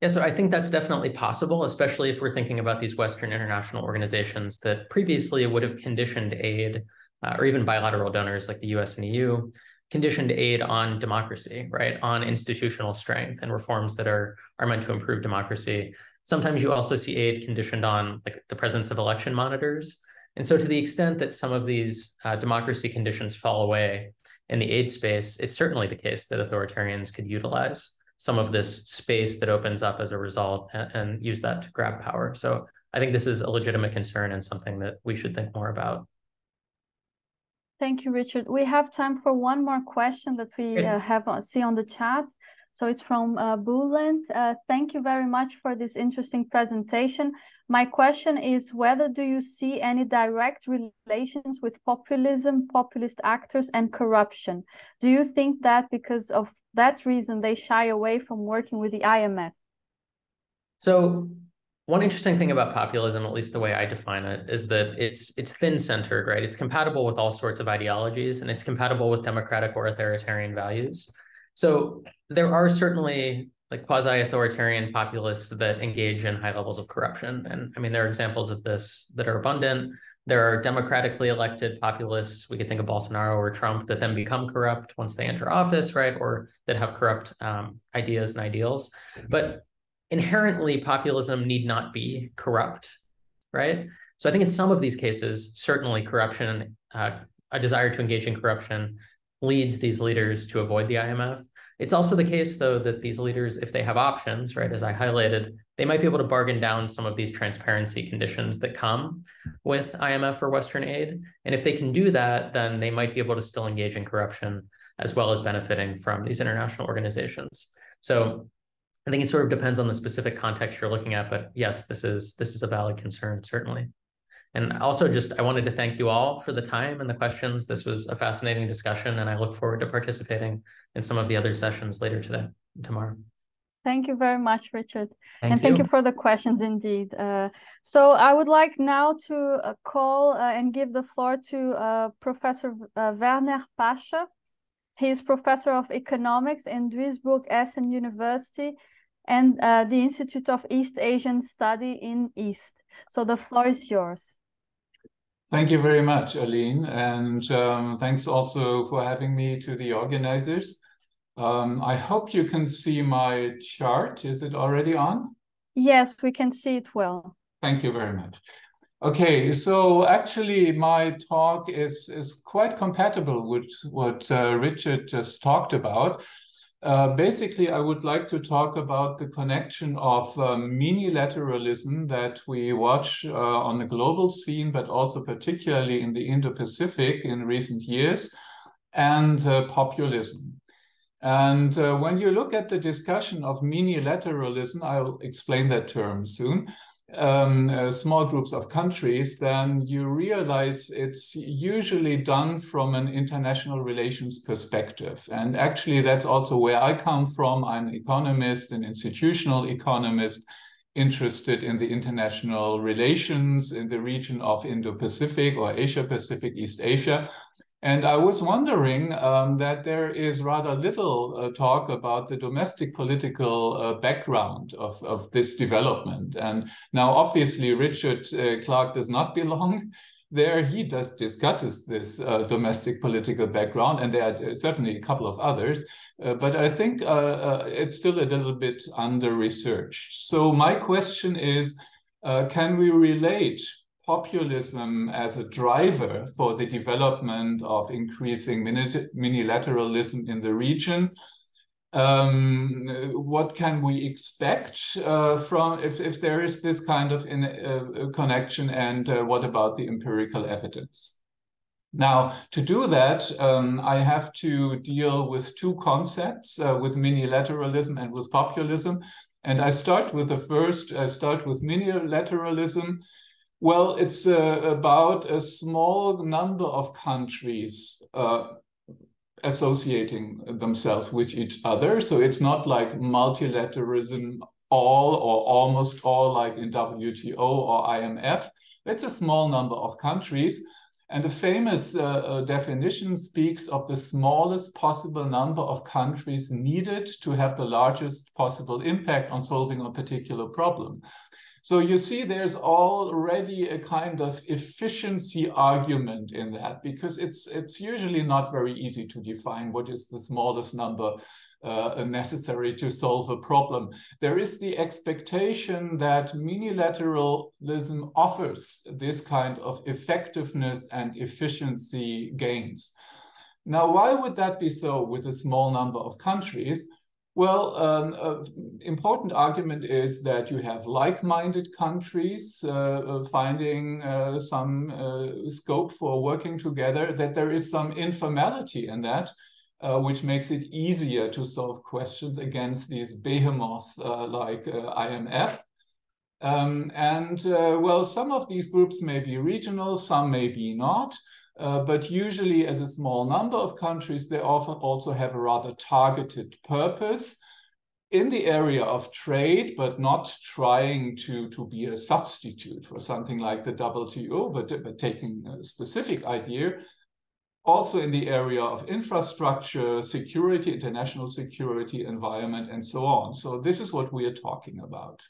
[SPEAKER 2] Yeah, so I think that's definitely possible, especially if we're thinking about these Western international organizations that previously would have conditioned aid uh, or even bilateral donors like the US and EU conditioned aid on democracy, right? On institutional strength and reforms that are are meant to improve democracy. Sometimes you also see aid conditioned on like the presence of election monitors. And so to the extent that some of these uh, democracy conditions fall away in the aid space, it's certainly the case that authoritarians could utilize some of this space that opens up as a result and, and use that to grab power. So I think this is a legitimate concern and something that we should think more about.
[SPEAKER 1] Thank you, Richard. We have time for one more question that we uh, have on, see on the chat. So it's from uh, Booland. Uh, thank you very much for this interesting presentation. My question is whether do you see any direct relations with populism, populist actors, and corruption? Do you think that because of that reason they shy away from working with the IMF?
[SPEAKER 2] So one interesting thing about populism, at least the way I define it, is that it's it's thin-centered, right? It's compatible with all sorts of ideologies and it's compatible with democratic or authoritarian values. So there are certainly like quasi-authoritarian populists that engage in high levels of corruption. And I mean, there are examples of this that are abundant. There are democratically elected populists. We could think of Bolsonaro or Trump that then become corrupt once they enter office, right? Or that have corrupt um, ideas and ideals. But inherently populism need not be corrupt, right? So I think in some of these cases, certainly corruption, uh, a desire to engage in corruption leads these leaders to avoid the IMF. It's also the case, though, that these leaders, if they have options, right, as I highlighted, they might be able to bargain down some of these transparency conditions that come with IMF or Western aid. And if they can do that, then they might be able to still engage in corruption as well as benefiting from these international organizations. So I think it sort of depends on the specific context you're looking at, but yes, this is this is a valid concern, certainly. And also just I wanted to thank you all for the time and the questions. This was a fascinating discussion, and I look forward to participating in some of the other sessions later today tomorrow.
[SPEAKER 1] Thank you very much, Richard.
[SPEAKER 2] Thank
[SPEAKER 1] and
[SPEAKER 2] you.
[SPEAKER 1] thank you for the questions indeed. Uh, so I would like now to uh, call uh, and give the floor to uh, Professor uh, Werner Pascha. He is professor of economics in Duisburg Essen University and uh, the Institute of East Asian Study in East. So the floor is yours.
[SPEAKER 5] Thank you very much, Aline, and um, thanks also for having me to the organizers. Um, I hope you can see my chart. Is it already on?
[SPEAKER 1] Yes, we can see it well.
[SPEAKER 5] Thank you very much. Okay, so actually my talk is, is quite compatible with what uh, Richard just talked about. Uh, basically, I would like to talk about the connection of um, minilateralism that we watch uh, on the global scene, but also particularly in the Indo-Pacific in recent years, and uh, populism. And uh, when you look at the discussion of minilateralism, I'll explain that term soon, um, uh, small groups of countries, then you realize it's usually done from an international relations perspective. And actually, that's also where I come from. I'm an economist, an institutional economist, interested in the international relations in the region of Indo-Pacific or Asia-Pacific, East Asia. And I was wondering um, that there is rather little uh, talk about the domestic political uh, background of, of this development. And now, obviously, Richard uh, Clark does not belong there. He does discusses this uh, domestic political background, and there are certainly a couple of others. Uh, but I think uh, it's still a little bit under researched. So my question is, can we relate populism as a driver for the development of increasing minilateralism in the region. Um, what can we expect uh, from if, if there is this kind of in, uh, connection and uh, what about the empirical evidence? Now, to do that, um, I have to deal with two concepts, uh, with minilateralism and with populism. And I start with the first, I start with minilateralism, well, it's uh, about a small number of countries uh, associating themselves with each other. So it's not like multilateralism all or almost all like in WTO or IMF. It's a small number of countries. And the famous uh, uh, definition speaks of the smallest possible number of countries needed to have the largest possible impact on solving a particular problem. So you see, there's already a kind of efficiency argument in that because it's it's usually not very easy to define what is the smallest number uh, necessary to solve a problem. There is the expectation that minilateralism offers this kind of effectiveness and efficiency gains. Now, why would that be so with a small number of countries? Well, um, uh, important argument is that you have like-minded countries uh, uh, finding uh, some uh, scope for working together, that there is some informality in that. uh, which makes it easier to solve questions against these behemoths like IMF. Um, and well, some of these groups may be regional, some may be not. Uh, but usually, as a small number of countries, they often also have a rather targeted purpose in the area of trade, but not trying to, to be a substitute for something like the WTO, but, but taking a specific idea. Also in the area of infrastructure, security, international security, environment, and so on. So this is what we are talking about.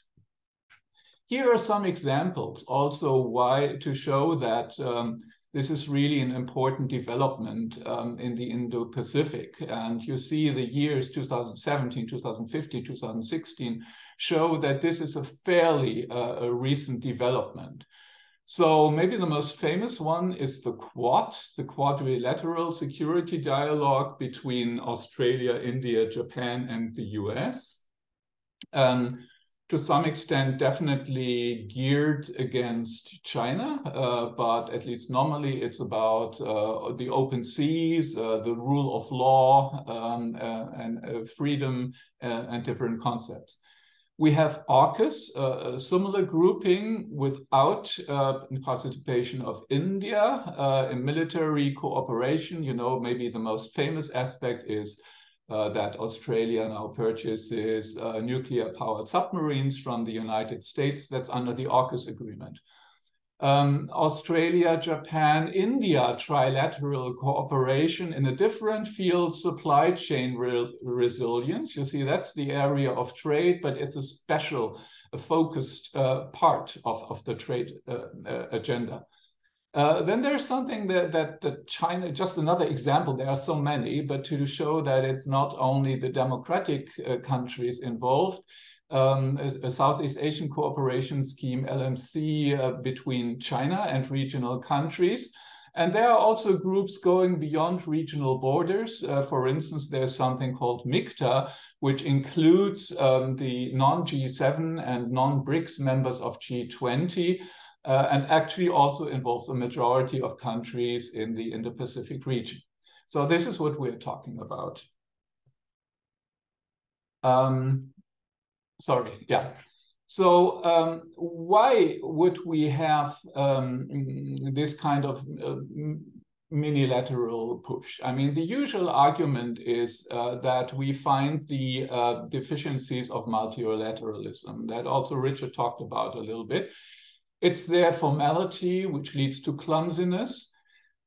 [SPEAKER 5] Here are some examples also why to show that um, this is really an important development um, in the Indo-Pacific. And you see the years 2017, 2015, 2016 show that this is a fairly uh, a recent development. So maybe the most famous one is the Quad, the Quadrilateral Security Dialogue between Australia, India, Japan, and the US. Um, to some extent definitely geared against China, uh, but at least normally it's about uh, the open seas, uh, the rule of law, um, uh, and uh, freedom uh, and different concepts. We have AUKUS, a similar grouping without participation of India in military cooperation. You know, maybe the most famous aspect is uh, that Australia now purchases uh, nuclear powered submarines from the United States. That's under the AUKUS agreement. Um, Australia, Japan, India trilateral cooperation in a different field, supply chain re resilience. You see, that's the area of trade, but it's a special, a focused uh, part of, of the trade uh, uh, agenda. Uh, then there's something that, that, that China, just another example, there are so many, but to show that it's not only the democratic uh, countries involved, um, a, a, Southeast Asian cooperation scheme, LMC, uh, between China and regional countries. And there are also groups going beyond regional borders. Uh, for instance, there's something called MICTA, which includes um, the non G7 and non BRICS members of G20 uh, and actually also involves a majority of countries in the Indo-Pacific region. So this is what we're talking about. Um, sorry, yeah. So um, why would we have um, this kind of uh, minilateral push? I mean, the usual argument is uh, that we find the uh, deficiencies of multilateralism that also Richard talked about a little bit. It's their formality, which leads to clumsiness.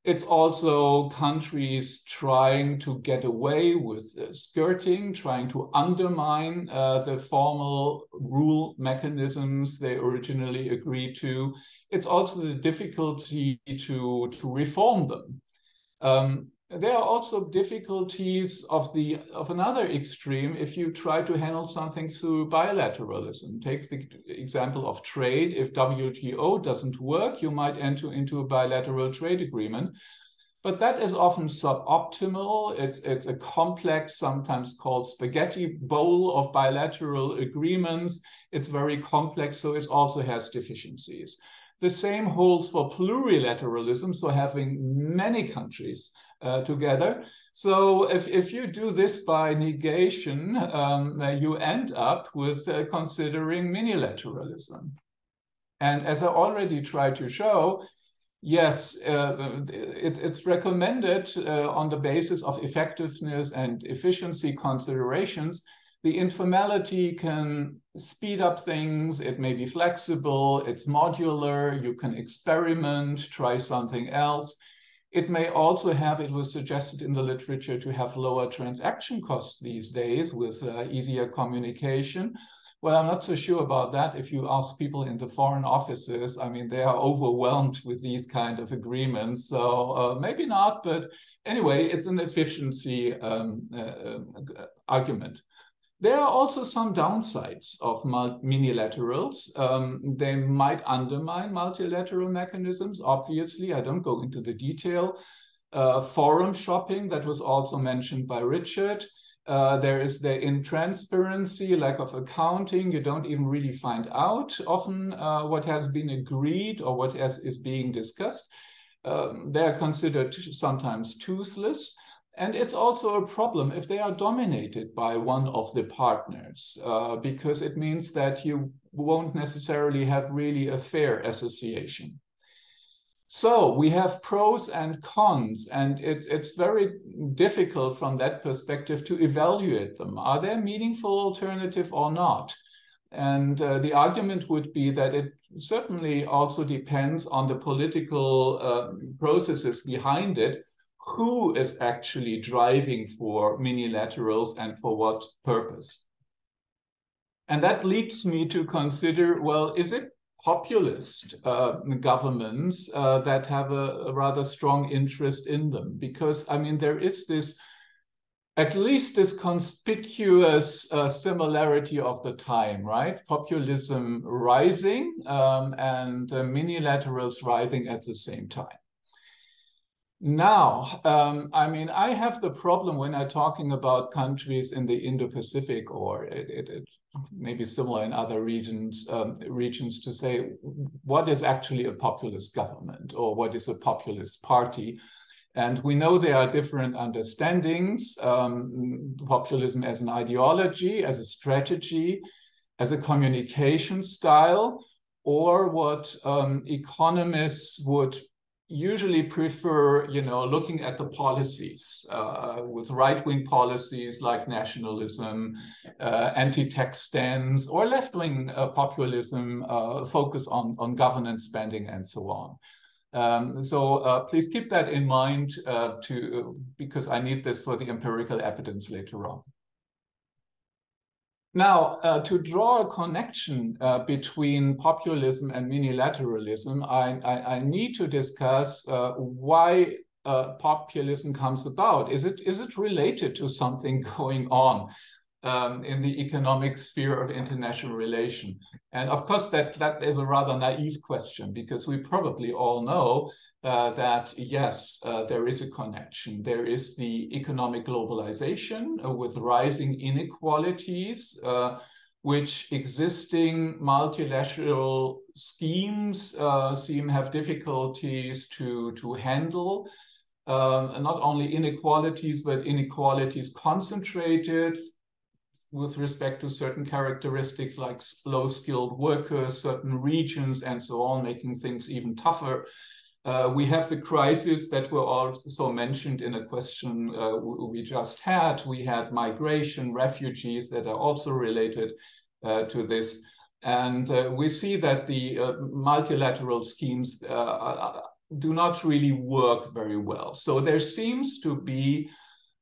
[SPEAKER 5] It's also countries trying to get away with skirting, trying to undermine uh, the formal rule mechanisms they originally agreed to. It's also the difficulty to, to reform them. Um, there are also difficulties of the of another extreme if you try to handle something through bilateralism. Take the example of trade. If wto doesn't work you might enter into a bilateral trade agreement. But that is often suboptimal. It's it's a complex sometimes called spaghetti bowl of bilateral agreements. It's very complex so it also has deficiencies. The same holds for plurilateralism so having many countries uh, together. So if, if you do this by negation, um, you end up with uh, considering minilateralism. And as I already tried to show, yes, uh, it, it's recommended uh, on the basis of effectiveness and efficiency considerations. The informality can speed up things, it may be flexible, it's modular, you can experiment, try something else it may also have, it was suggested in the literature, to have lower transaction costs these days with uh, easier communication. Well, I'm not so sure about that. If you ask people in the foreign offices, I mean, they are overwhelmed with these kind of agreements. So uh, maybe not, but anyway, it's an efficiency um, uh, uh argument. There are also some downsides of minilaterals. Um, they might undermine multilateral mechanisms. Obviously, I don't go into the detail. Uh, forum shopping, that was also mentioned by Richard. Uh, there is the intransparency, lack of accounting. You don't even really find out often uh, what has been agreed or what has, is being discussed. Um, they are considered sometimes toothless. And it's also a problem if they are dominated by one of the partners, uh, because it means that you won't necessarily have really a fair association. So we have pros and cons, and it's it's very difficult from that perspective to evaluate them. Are there meaningful alternative or not? And uh, the argument would be that it certainly also depends on the political uh, processes behind it. Who is actually driving for minilaterals and for what purpose? And that leads me to consider well, is it populist uh, governments uh, that have a, a, rather strong interest in them? Because i mean there is this at least this conspicuous uh, similarity of the time right? Populism rising um, and uh, minilaterals rising at the same time now, um, I mean, I have the problem when I'm talking about countries in the Indo-Pacific, or it, it, it, may be similar in other regions, um, regions to say what is actually a populist government or what is a populist party. And we know there are different understandings, um, populism as an ideology, as a strategy, as a communication style, or what um, economists would usually prefer, you know, looking at the policies uh, with right-wing policies like nationalism, uh, anti-tax stands, or left-wing uh, populism, uh, focus on, on governance spending and so on. Um, so uh, please keep that in mind uh, to because I need this for the empirical evidence later on. Now, uh, to draw a connection uh, between populism and minilateralism, I, I, I need to discuss uh, why uh, populism comes about. Is it is it related to something going on um, in the economic sphere of international relation? And of course, that that is a rather naive question because we probably all know uh, that yes, uh, there is a connection. There is the economic globalization uh, with rising inequalities, uh, which existing multilateral schemes uh, seem have difficulties to, to handle. Um, not only inequalities, but inequalities concentrated with respect to certain characteristics like low skilled workers, certain regions, and so on, making things even tougher. Uh, we have the crisis that were also mentioned in a question uh, we just had. We had migration, refugees that are also related uh, to this. And uh, we see that the uh, multilateral schemes uh, do not really work very well. So there seems to be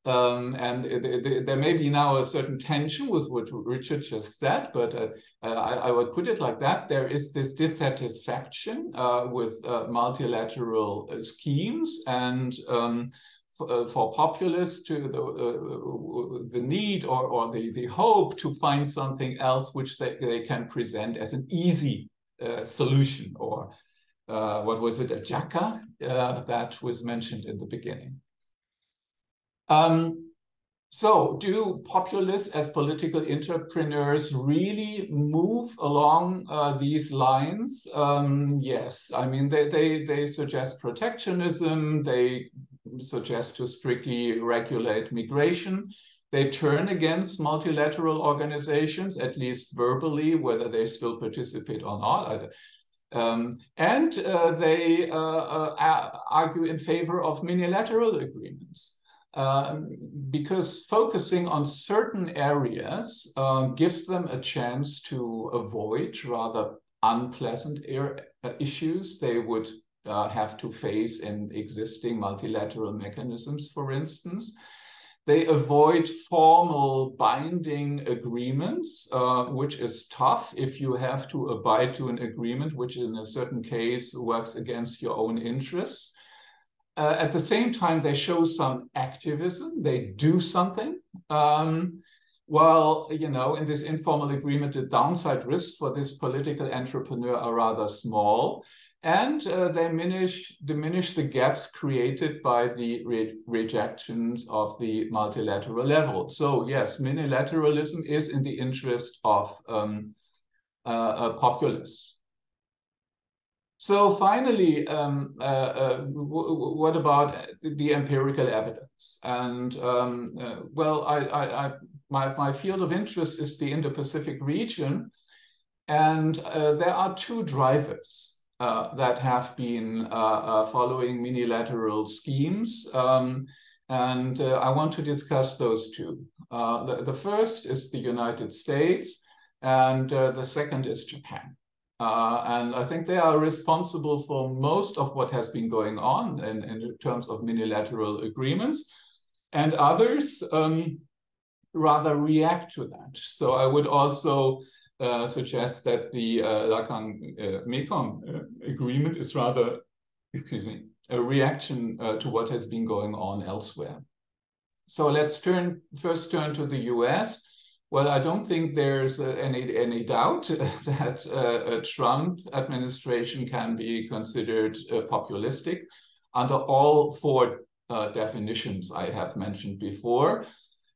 [SPEAKER 5] um, and there may be now a certain tension with what Richard just said, but uh, uh, I, I, would put it like that. There is this dissatisfaction uh, with uh, multilateral uh, schemes and um, uh, for populists to the, the need or, or the, the hope to find something else which they, they can present as an easy solution or what was it, a JACA that was mentioned in the beginning. Um, so do populists as political entrepreneurs really move along uh, these lines? Um, yes, I mean, they, they, they suggest protectionism, they suggest to strictly regulate migration. They turn against multilateral organizations, at least verbally, whether they still participate or not. Um, and uh, they uh, uh, argue in favor of minilateral agreements. Um, because focusing on certain areas uh, gives them a chance to avoid rather unpleasant uh, issues they would uh, have to face in existing multilateral mechanisms, for instance. They avoid formal binding agreements, uh, which is tough if you have to abide to an agreement, which in a certain case works against your own interests. Uh, at the same time, they show some activism. They do something. Um, well, you know, in this informal agreement, the downside risks for this political entrepreneur are rather small, and uh, they diminish diminish the gaps created by the re rejections of the multilateral level. So yes, minilateralism is in the interest of um, uh, uh populists. So finally, um, uh, uh, what about the empirical evidence? And um, uh, well, I, I, I, my, my field of interest is the Indo-Pacific region. And uh, there are two drivers uh, that have been uh, following minilateral schemes. Um, and I want to discuss those two. The, the, first is the United States, and the second is Japan. Uh, and I think they are responsible for most of what has been going on in, in terms of minilateral agreements. And others um, rather react to that. So I would also uh, suggest that the uh, Lancang uh, uh, agreement is rather, excuse me, a reaction uh, to what has been going on elsewhere. So let's turn first turn to the US. Well, I don't think there's uh, any any doubt that uh, a Trump administration can be considered uh, populistic under all four uh, definitions I have mentioned before.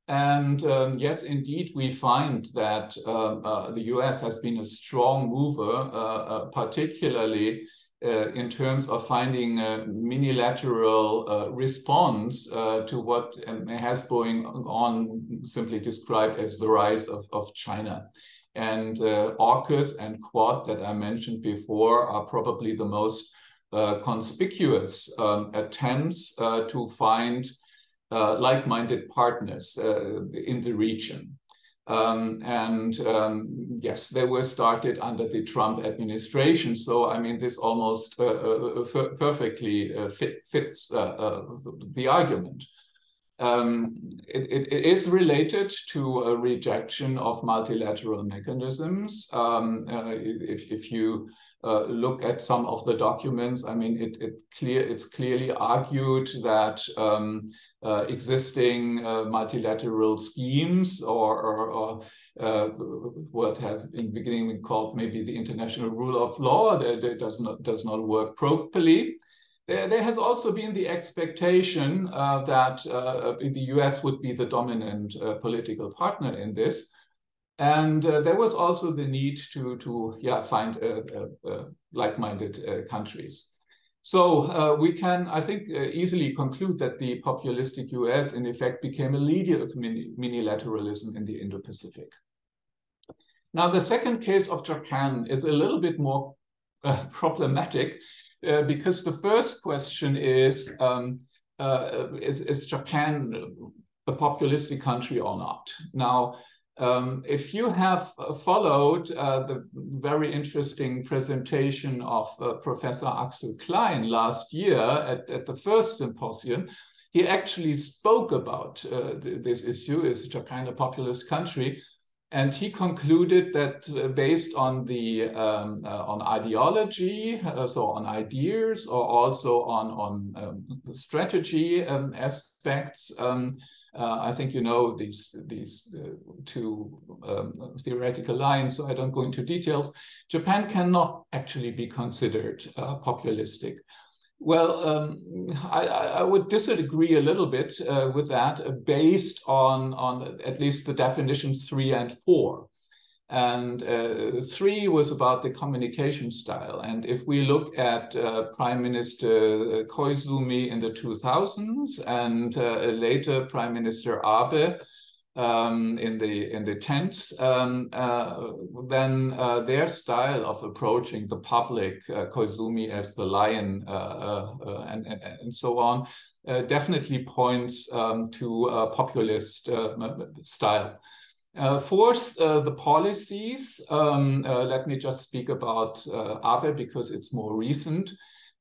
[SPEAKER 5] And um, yes, indeed, we find that um, uh, the US has been a strong mover, uh, particularly uh, in terms of finding a minilateral uh, response uh, to what um, has going on, simply described as the rise of, of China. And uh, AUKUS and Quad that I mentioned before are probably the most uh, conspicuous um, attempts to find like-minded partners in the region. Um, and um, yes, they were started under the Trump administration. So, I mean, this almost uh, uh, uh perfectly uh, fit, fits uh, uh, the argument. Um, it, it, is related to a rejection of multilateral mechanisms. Um, if, if you uh, look at some of the documents, I mean, it, it clear it's clearly argued that um, uh, existing uh, multilateral schemes or, or, or uh, what has in beginning been called maybe the international rule of law that, that does not does not work properly. There, there has also been the expectation uh, that the U.S. would be the dominant political partner in this. And uh, there was also the need to, to yeah, find uh, uh, uh like-minded uh, countries. So uh, we can, I think, easily conclude that the populistic US, in effect, became a leader of mini minilateralism in the Indo-Pacific. Now, the second case of Japan is a little bit more problematic because the first question is, um, is, is Japan a populistic country or not? Now, um, if you have uh, followed uh, the very interesting presentation of uh, Professor Axel Klein last year at, at, the first symposium, he actually spoke about uh, this issue, is Japan a populist country? And he concluded that uh, based on the um, uh, on ideology, so on ideas, or also on on um, strategy um, aspects, um, uh, I think you know these these uh, two um, theoretical lines, so I don't go into details. Japan cannot actually be considered uh, populistic. Well, um, I, I, would disagree a little bit uh, with that, uh, based on on at least the definitions three and four. And uh, three was about the communication style. And if we look at uh, Prime Minister Koizumi in the 2000s and uh, later Prime Minister Abe um, in the in the 10th, um, uh, then uh, their style of approaching the public, uh, Koizumi as the lion and, and, and so on, definitely points um, to a populist style. Uh, fourth, uh, the policies. Um, uh, let me just speak about uh, Abe because it's more recent.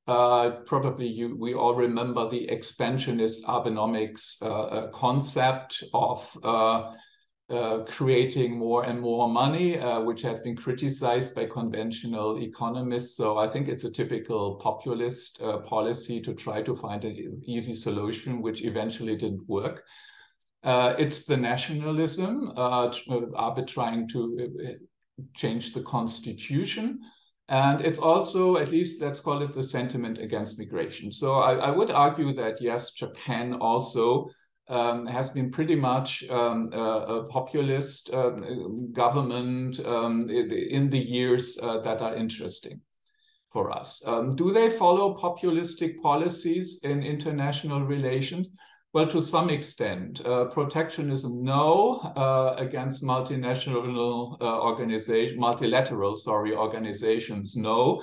[SPEAKER 5] Uh, probably you, we all remember the expansionist Abenomics uh, concept of creating more and more money, which has been criticized by conventional economists. So I think it's a typical populist policy to try to find an easy solution, which eventually didn't work. Uh, it's the nationalism, uh, Abe trying to uh, change the constitution. And it's also, at least let's call it the sentiment against migration. So I, I would argue that yes, Japan also um, has been pretty much um, a, a, populist um, government um, in the years uh, that are interesting for us. Um, do they follow populistic policies in international relations? Well, to some extent, uh, protectionism, no. Uh, against multinational uh, organization, multilateral, sorry, organizations, no.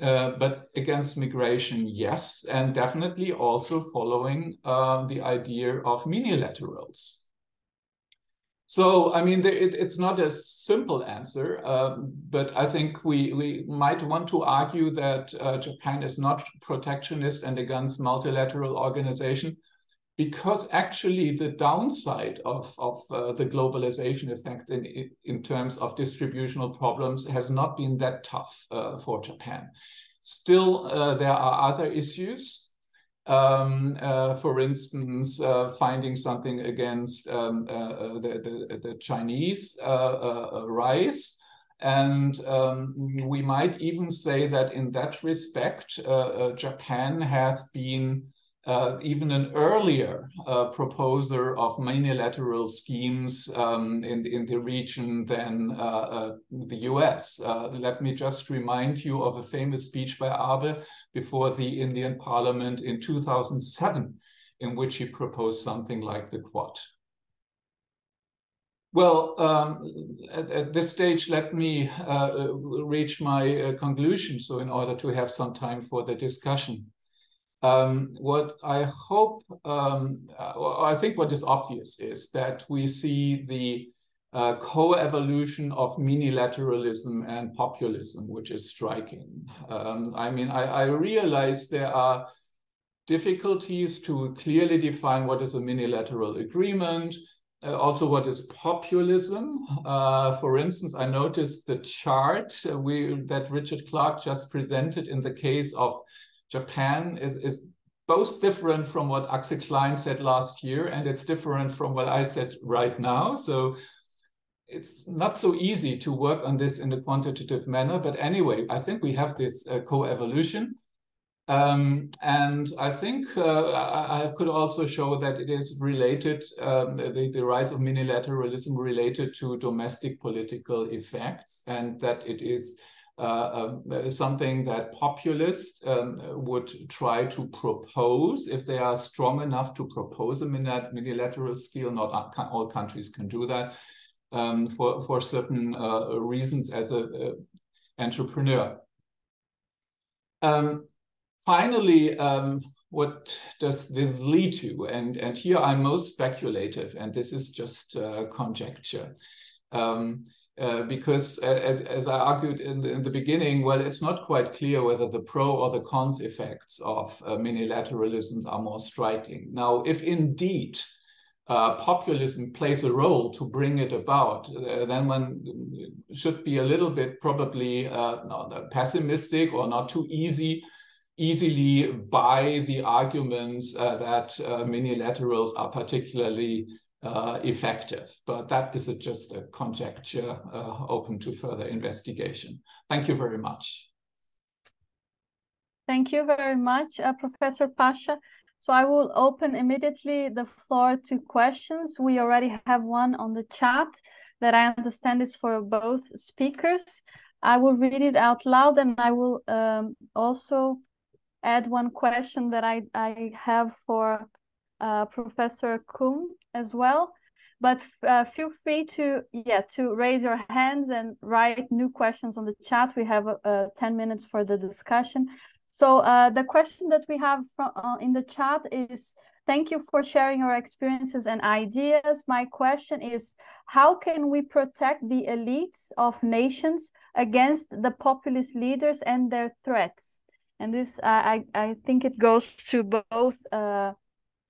[SPEAKER 5] Uh, but against migration, yes, and definitely also following um, the idea of minilaterals. So, I mean, it, it's not a simple answer, um, but I think we, we might want to argue that uh, Japan is not protectionist and against multilateral organization because actually the downside of, of uh, the globalization effect in, in terms of distributional problems has not been that tough uh, for Japan. Still, uh, there are other issues. Um, uh, for instance, uh, finding something against um, uh, the, the, the, Chinese rise. And um, we might even say that in that respect, Japan has been uh, even an earlier uh, proposer of unilateral schemes um, in, in the region than uh, uh the US. Uh, let me just remind you of a famous speech by Abe before the Indian parliament in 2007, in which he proposed something like the Quad. Well, um, at, at, this stage, let me uh, reach my conclusion. So in order to have some time for the discussion. Um, what I hope, um, uh, I think what is obvious is that we see the uh, co-evolution of minilateralism and populism, which is striking. Um, I mean, I, I, realize there are difficulties to clearly define what is a minilateral agreement, uh, also what is populism. Uh, for instance, I noticed the chart we, that Richard Clark just presented in the case of Japan is, is both different from what Axel Klein said last year, and it's different from what I said right now. So it's not so easy to work on this in a quantitative manner. But anyway, I think we have this uh, co-evolution. Um, and I think uh, I, I, could also show that it is related, um, the, the rise of minilateralism related to domestic political effects, and that it is something that populists um, would try to propose if they are strong enough to propose a minilateral scale. Not all countries can do that um, for, for certain uh, reasons as an entrepreneur. Um, finally, um, what does this lead to? And, and here I'm most speculative, and this is just uh, conjecture. Um, uh, because uh, as, as I argued in the, in the beginning, well, it's not quite clear whether the pro or the cons effects of uh, minilateralism are more striking. Now, if indeed uh, populism plays a role to bring it about, uh, then one should be a little bit probably pessimistic or not too easy easily buy the arguments that minilaterals are particularly uh, effective. But that is a, just a conjecture uh, open to further investigation. Thank you very much.
[SPEAKER 1] Thank you very much, uh, Professor Pascha. So I will open immediately the floor to questions. We already have one on the chat that I understand is for both speakers. I will read it out loud and I will um, also add one question that I, I have for uh, Professor Kumm as well. But uh, feel free to yeah to raise your hands and write new questions on the chat. We have uh, 10 minutes for the discussion. So uh, the question that we have from, uh, in the chat is, thank you for sharing your experiences and ideas. My question is, how can we protect the elites of nations against the populist leaders and their threats? And this, I, I think it goes to both uh,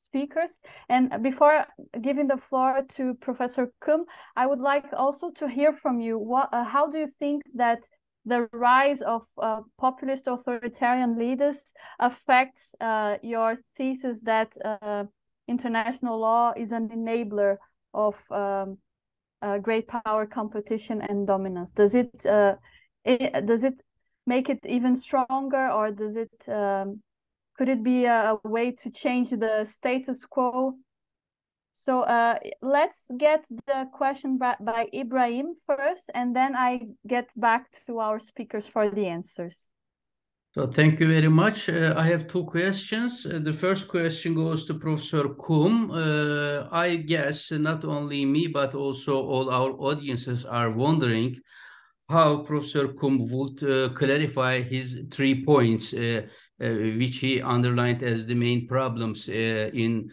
[SPEAKER 1] speakers. And before giving the floor to Professor Kumm, I would like also to hear from you. What, uh, how do you think that the rise of uh, populist authoritarian leaders affects uh, your thesis that uh, international law is an enabler of um, great power competition and dominance? Does it, uh, it, does it make it even stronger, or does it um, could it be a, way to change the status quo? So uh, let's get the question by, by Ibrahim first, and then I get back to our speakers for the answers.
[SPEAKER 4] So thank you very much. Uh, I have two questions. Uh, the first question goes to Professor Kumm. Uh, I guess not only me, but also all our audiences are wondering how Professor Kumm would uh, clarify his three points, uh, which he underlined as the main problems in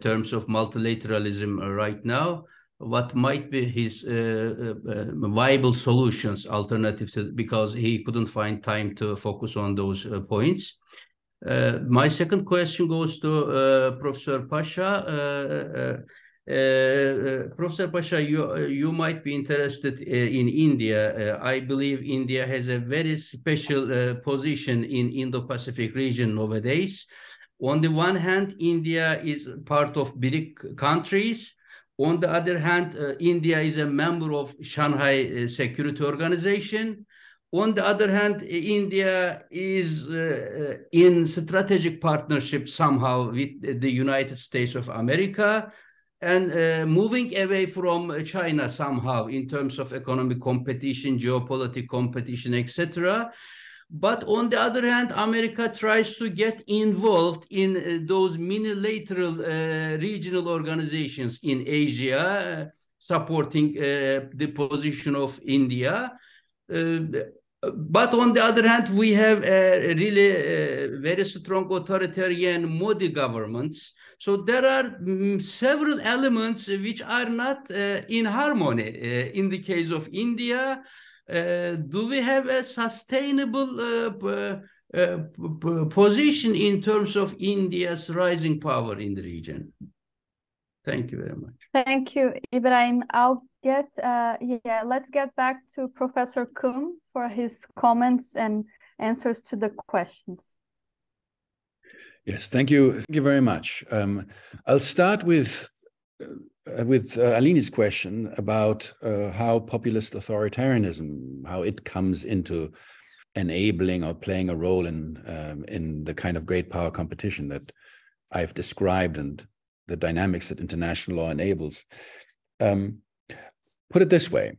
[SPEAKER 4] terms of multilateralism right now. What might be his uh, uh, uh, viable solutions alternative to because he couldn't find time to focus on those uh, points. Uh, my second question goes to uh, professor Pascha Uh, uh, professor Pascha you uh, you might be interested in india. I believe india has a very special position in indo-pacific region nowadays. On the one hand india is part of BRIC countries. On the other hand, uh, India is a member of Shanghai uh, Security Organization. On the other hand, India is uh, in strategic partnership somehow with the United States of America and uh, moving away from China somehow in terms of economic competition, geopolitical competition, etc. But on the other hand, America tries to get involved in uh, those minilateral uh, regional organizations in Asia, uh, supporting uh, the position of India. Uh, but on the other hand, we have a really uh, very strong authoritarian Modi governments. So there are mm, several elements which are not in harmony. in the case of India, uh, do we have a sustainable uh, uh, position in terms of India's rising power in the region? Thank you very much.
[SPEAKER 1] Thank you, Ibrahim. I'll get, uh, yeah, let's get back to Professor Kumm for his comments and answers to the questions.
[SPEAKER 3] Yes, thank you. Thank you very much. Um, I'll start with uh, with uh, Aline's question about uh, how populist authoritarianism, how it comes into enabling or playing a role in um, in the kind of great power competition that I've described and the dynamics that international law enables. Um, put it this way,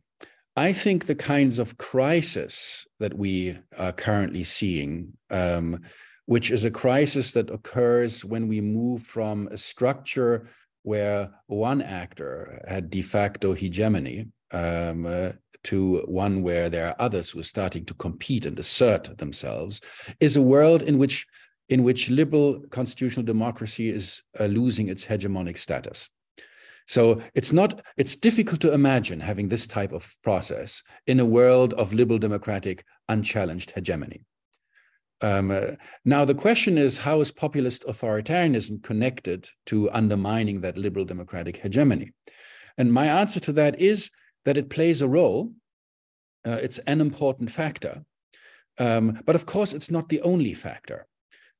[SPEAKER 3] I think the kinds of crisis that we are currently seeing, um, which is a crisis that occurs when we move from a structure where one actor had de facto hegemony um, uh, to one where there are others who are starting to compete and assert themselves is a world in which in which liberal constitutional democracy is uh, losing its hegemonic status. So it's not it's difficult to imagine having this type of process in a world of liberal democratic unchallenged hegemony um, uh, now, the question is how is populist authoritarianism connected to undermining that liberal democratic hegemony? And my answer to that is that it plays a role. Uh, it's an important factor. Um, but of course, it's not the only factor.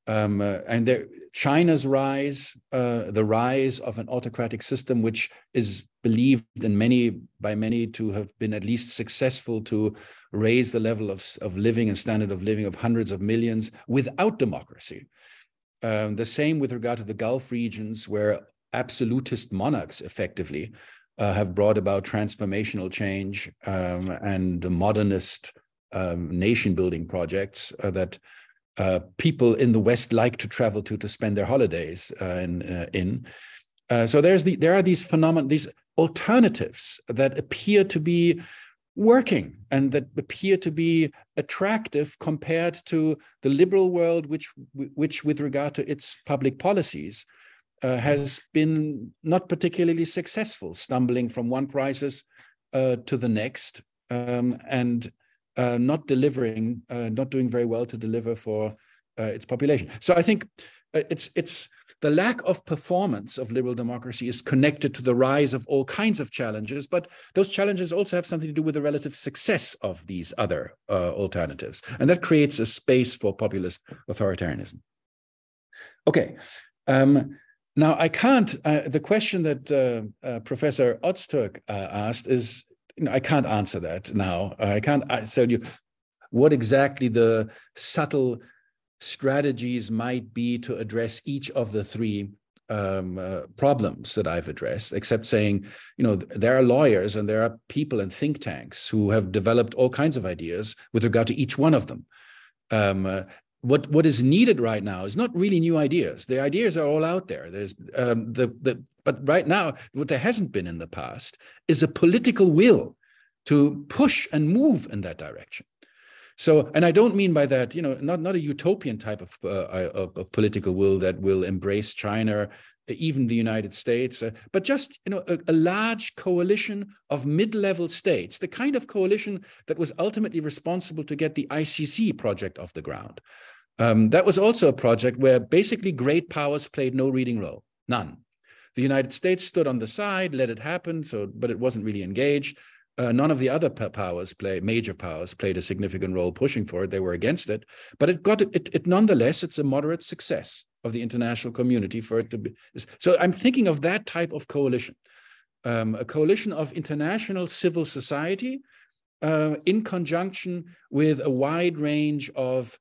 [SPEAKER 3] Um, uh, and there, China's rise, uh, the rise of an autocratic system, which is believed in many by many to have been at least successful to raise the level of, of living and standard of living of hundreds of millions without democracy. Um, the same with regard to the Gulf regions, where absolutist monarchs effectively uh, have brought about transformational change um, and modernist um, nation building projects uh, that uh, people in the West like to travel to to spend their holidays uh, in. Uh, in. Uh, so there's the there are these phenomena, these alternatives that appear to be working and that appear to be attractive compared to the liberal world, which, which with regard to its public policies, uh, has been not particularly successful, stumbling from one crisis uh, to the next, um, and uh, not delivering, uh, not doing very well to deliver for uh, its population. So I think uh, it's it's the lack of performance of liberal democracy is connected to the rise of all kinds of challenges, but those challenges also have something to do with the relative success of these other uh, alternatives. And that creates a space for populist authoritarianism. Okay. Um, now, I can't, uh, the question that uh, uh Professor Ozturk uh, asked is, I can't answer that now. I can't I tell you what exactly the subtle strategies might be to address each of the three um, uh, problems that I've addressed, except saying, you know, there are lawyers and there are people and think tanks who have developed all kinds of ideas with regard to each one of them. Um, uh, what what is needed right now is not really new ideas. The ideas are all out there. There's um, the the but right now what there hasn't been in the past is a political will to push and move in that direction. So, and I don't mean by that, you know, not not a utopian type of, uh, of, of political will that will embrace China even the United States, uh, but just you know a, a large coalition of mid-level states, the kind of coalition that was ultimately responsible to get the ICC project off the ground. Um, that was also a project where basically great powers played no reading role, none. The United States stood on the side, let it happen, so but it wasn't really engaged. Uh, none of the other powers play major powers played a significant role pushing for it. They were against it, but it got it, it nonetheless. It's a moderate success of the international community for it to be. So I'm thinking of that type of coalition, um, a coalition of international civil society uh, in conjunction with a wide range of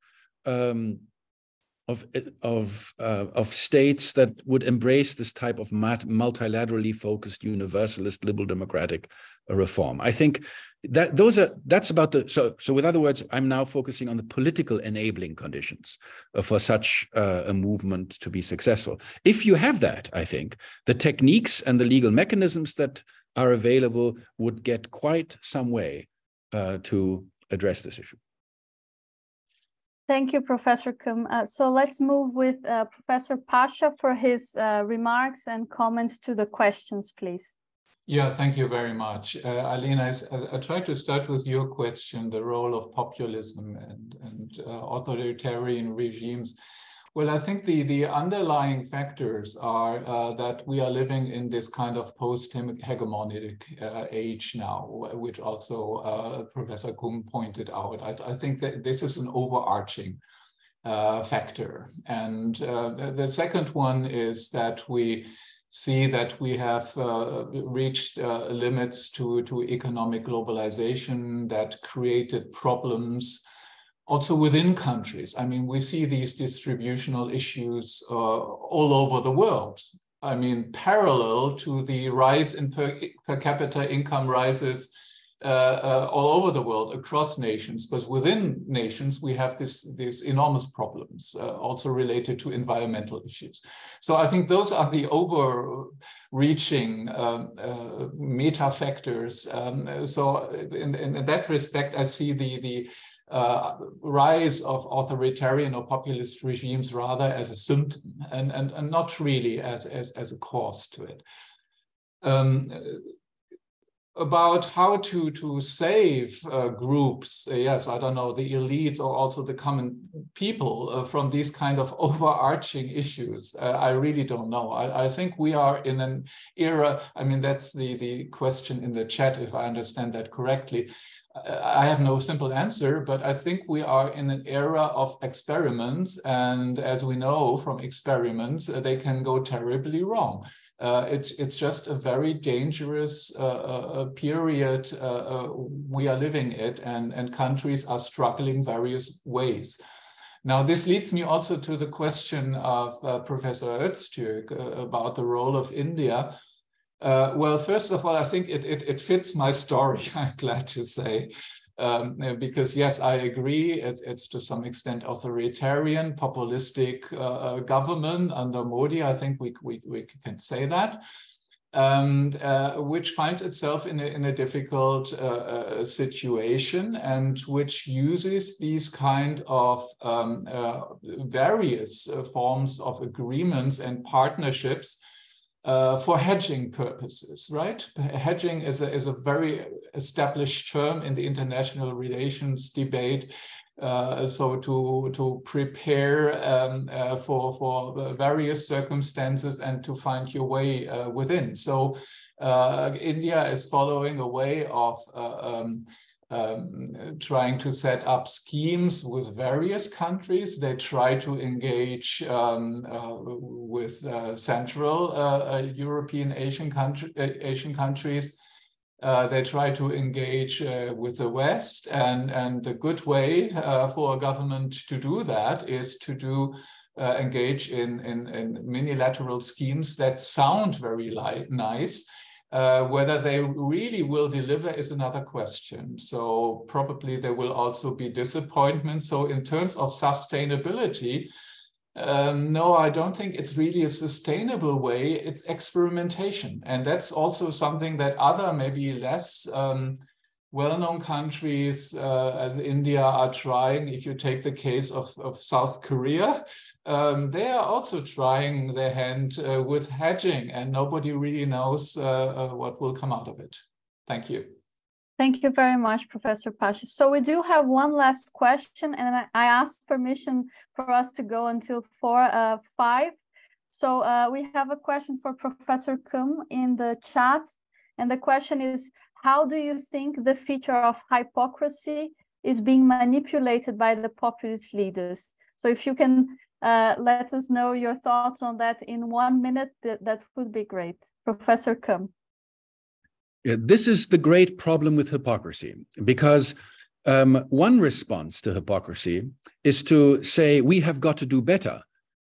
[SPEAKER 3] um, of of uh, of states that would embrace this type of multilaterally focused universalist liberal democratic reform. I think that those are that's about the so so with other words i'm now focusing on the political enabling conditions uh, for such uh, a movement to be successful if you have that i think the techniques and the legal mechanisms that are available would get quite some way uh, to address this issue
[SPEAKER 1] Thank you, Professor Kumm. Uh, so let's move with uh, Professor Pascha for his uh, remarks and comments to the questions, please.
[SPEAKER 5] Yeah, thank you very much. Uh, Alina, I, I try to start with your question, the role of populism and, and uh, authoritarian regimes. Well, I think the, the underlying factors are uh, that we are living in this kind of post-hegemonic uh, age now, which also uh, Professor Kumm pointed out. I, I, think that this is an overarching uh, factor. And uh, the second one is that we see that we have uh, reached uh, limits to, to economic globalization that created problems also within countries. I mean, we see these distributional issues uh, all over the world. I mean, parallel to the rise in per, per capita income rises uh, uh, all over the world across nations, but within nations we have this these enormous problems uh, also related to environmental issues. So I think those are the overreaching um, uh, meta factors. Um, so in, in, that respect, I see the the uh, rise of authoritarian or populist regimes rather as a symptom and, and, and not really as, as, as a cause to it. Um, about how to to save uh, groups uh, yes i don't know the elites or also the common people uh, from these kind of overarching issues uh, i really don't know I, I, think we are in an era i mean that's the the question in the chat if i understand that correctly I have no simple answer, but I think we are in an era of experiments. And as we know from experiments, uh, they can go terribly wrong. Uh, it's it's just a very dangerous uh, uh, period uh, uh, we are living it, and and countries are struggling various ways. Now, this leads me also to the question of uh, Professor Öztürk about the role of India. well, first of all, I think it, it, it fits my story, I'm glad to say. Um, because yes, I agree, it, it's to some extent authoritarian, populistic uh, uh, government under Modi. I think we, we, we can say that. Um, uh, which finds itself in a, in a difficult uh, uh, situation and which uses these kind of um, uh, various forms of agreements and partnerships uh, for hedging purposes, right? Hedging is a, is a very established term in the international relations debate. Uh, so to to prepare um, uh, for for various circumstances and to find your way uh, within. So uh, India is following a way of uh, um, um, trying to set up schemes with various countries. They try to engage um, uh, with uh, Central uh, uh European Asian, country, uh, Asian countries. Uh, they try to engage with the West, and, and the good way for a government to do that is to do engage in, in, in, schemes that sound very nice, Uh, whether they really will deliver is another question. So probably there will also be disappointment. So in terms of sustainability, um, no, I don't think it's really a sustainable way. It's experimentation. And that's also something that other, maybe less um, well-known countries uh, as India are trying. If you take the case of, of South Korea, um, they are also trying their hand uh, with hedging and nobody really knows uh, uh what will come out of it. Thank you.
[SPEAKER 1] Thank you very much, Professor Pascha. So we do have one last question, and I, I asked permission for us to go until four, uh, five. So uh, we have a question for Professor Kumm in the chat, and the question is, how do you think the feature of hypocrisy is being manipulated by the populist leaders? So if you can uh, let us know your thoughts on that in one minute, that, would be great. Professor Kumm.
[SPEAKER 3] Yeah, this is the great problem with hypocrisy, because um, one response to hypocrisy is to say we have got to do better,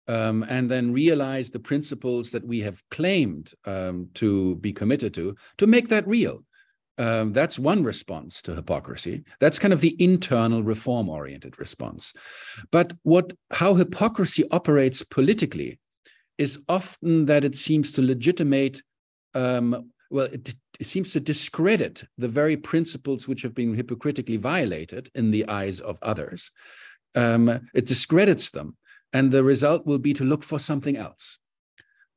[SPEAKER 3] um, and then realize the principles that we have claimed um, to be committed to, to make that real. Um, that's one response to hypocrisy. That's kind of the internal reform-oriented response. But what how hypocrisy operates politically is often that it seems to legitimate um, well, it, it, seems to discredit the very principles which have been hypocritically violated in the eyes of others. Um, it discredits them, and the result will be to look for something else.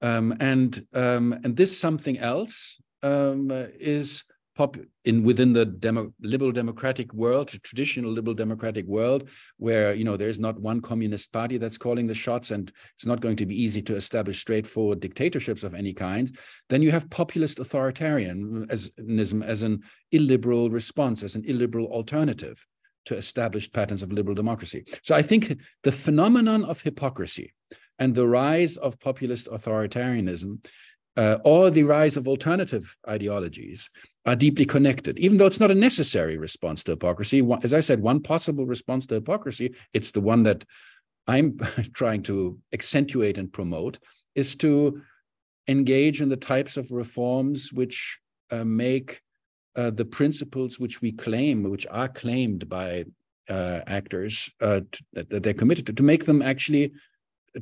[SPEAKER 3] Um, and um, and this something else um, is pop in within the demo, liberal democratic world, traditional liberal democratic world, where you know there's not one communist party that's calling the shots, and it's not going to be easy to establish straightforward dictatorships of any kind. Then you have populist authoritarianism mm, as an illiberal response, as an illiberal alternative to established patterns of liberal democracy. So I think the phenomenon of hypocrisy and the rise of populist authoritarianism uh, or the rise of alternative ideologies are deeply connected, even though it's not a necessary response to hypocrisy. As I said, one possible response to hypocrisy, it's the one that I'm trying to accentuate and promote, is to engage in the types of reforms which uh, make uh, the principles which we claim, which are claimed by uh, actors uh, that they're committed to, to make them actually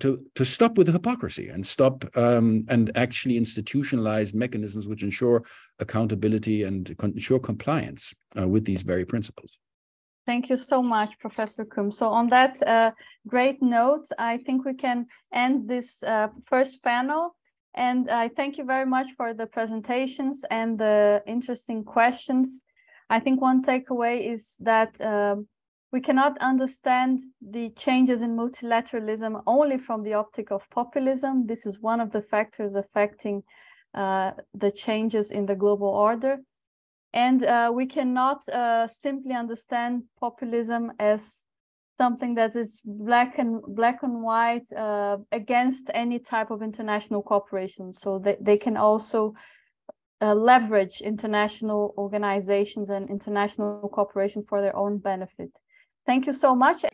[SPEAKER 3] to to stop with the hypocrisy and stop um, and actually institutionalize mechanisms which ensure accountability and ensure compliance uh, with these very principles.
[SPEAKER 1] Thank you so much, Professor Kumm. So on that uh, great note, I think we can end this uh, first panel. And I thank you very much for the presentations and the interesting questions. I think one takeaway is that um, we cannot understand the changes in multilateralism only from the optic of populism. This is one of the factors affecting uh, the changes in the global order. And uh, we cannot uh, simply understand populism as something that is black and black and white uh, against any type of international cooperation. So they, they can also uh, leverage international organizations and international cooperation for their own benefit. Thank you so much.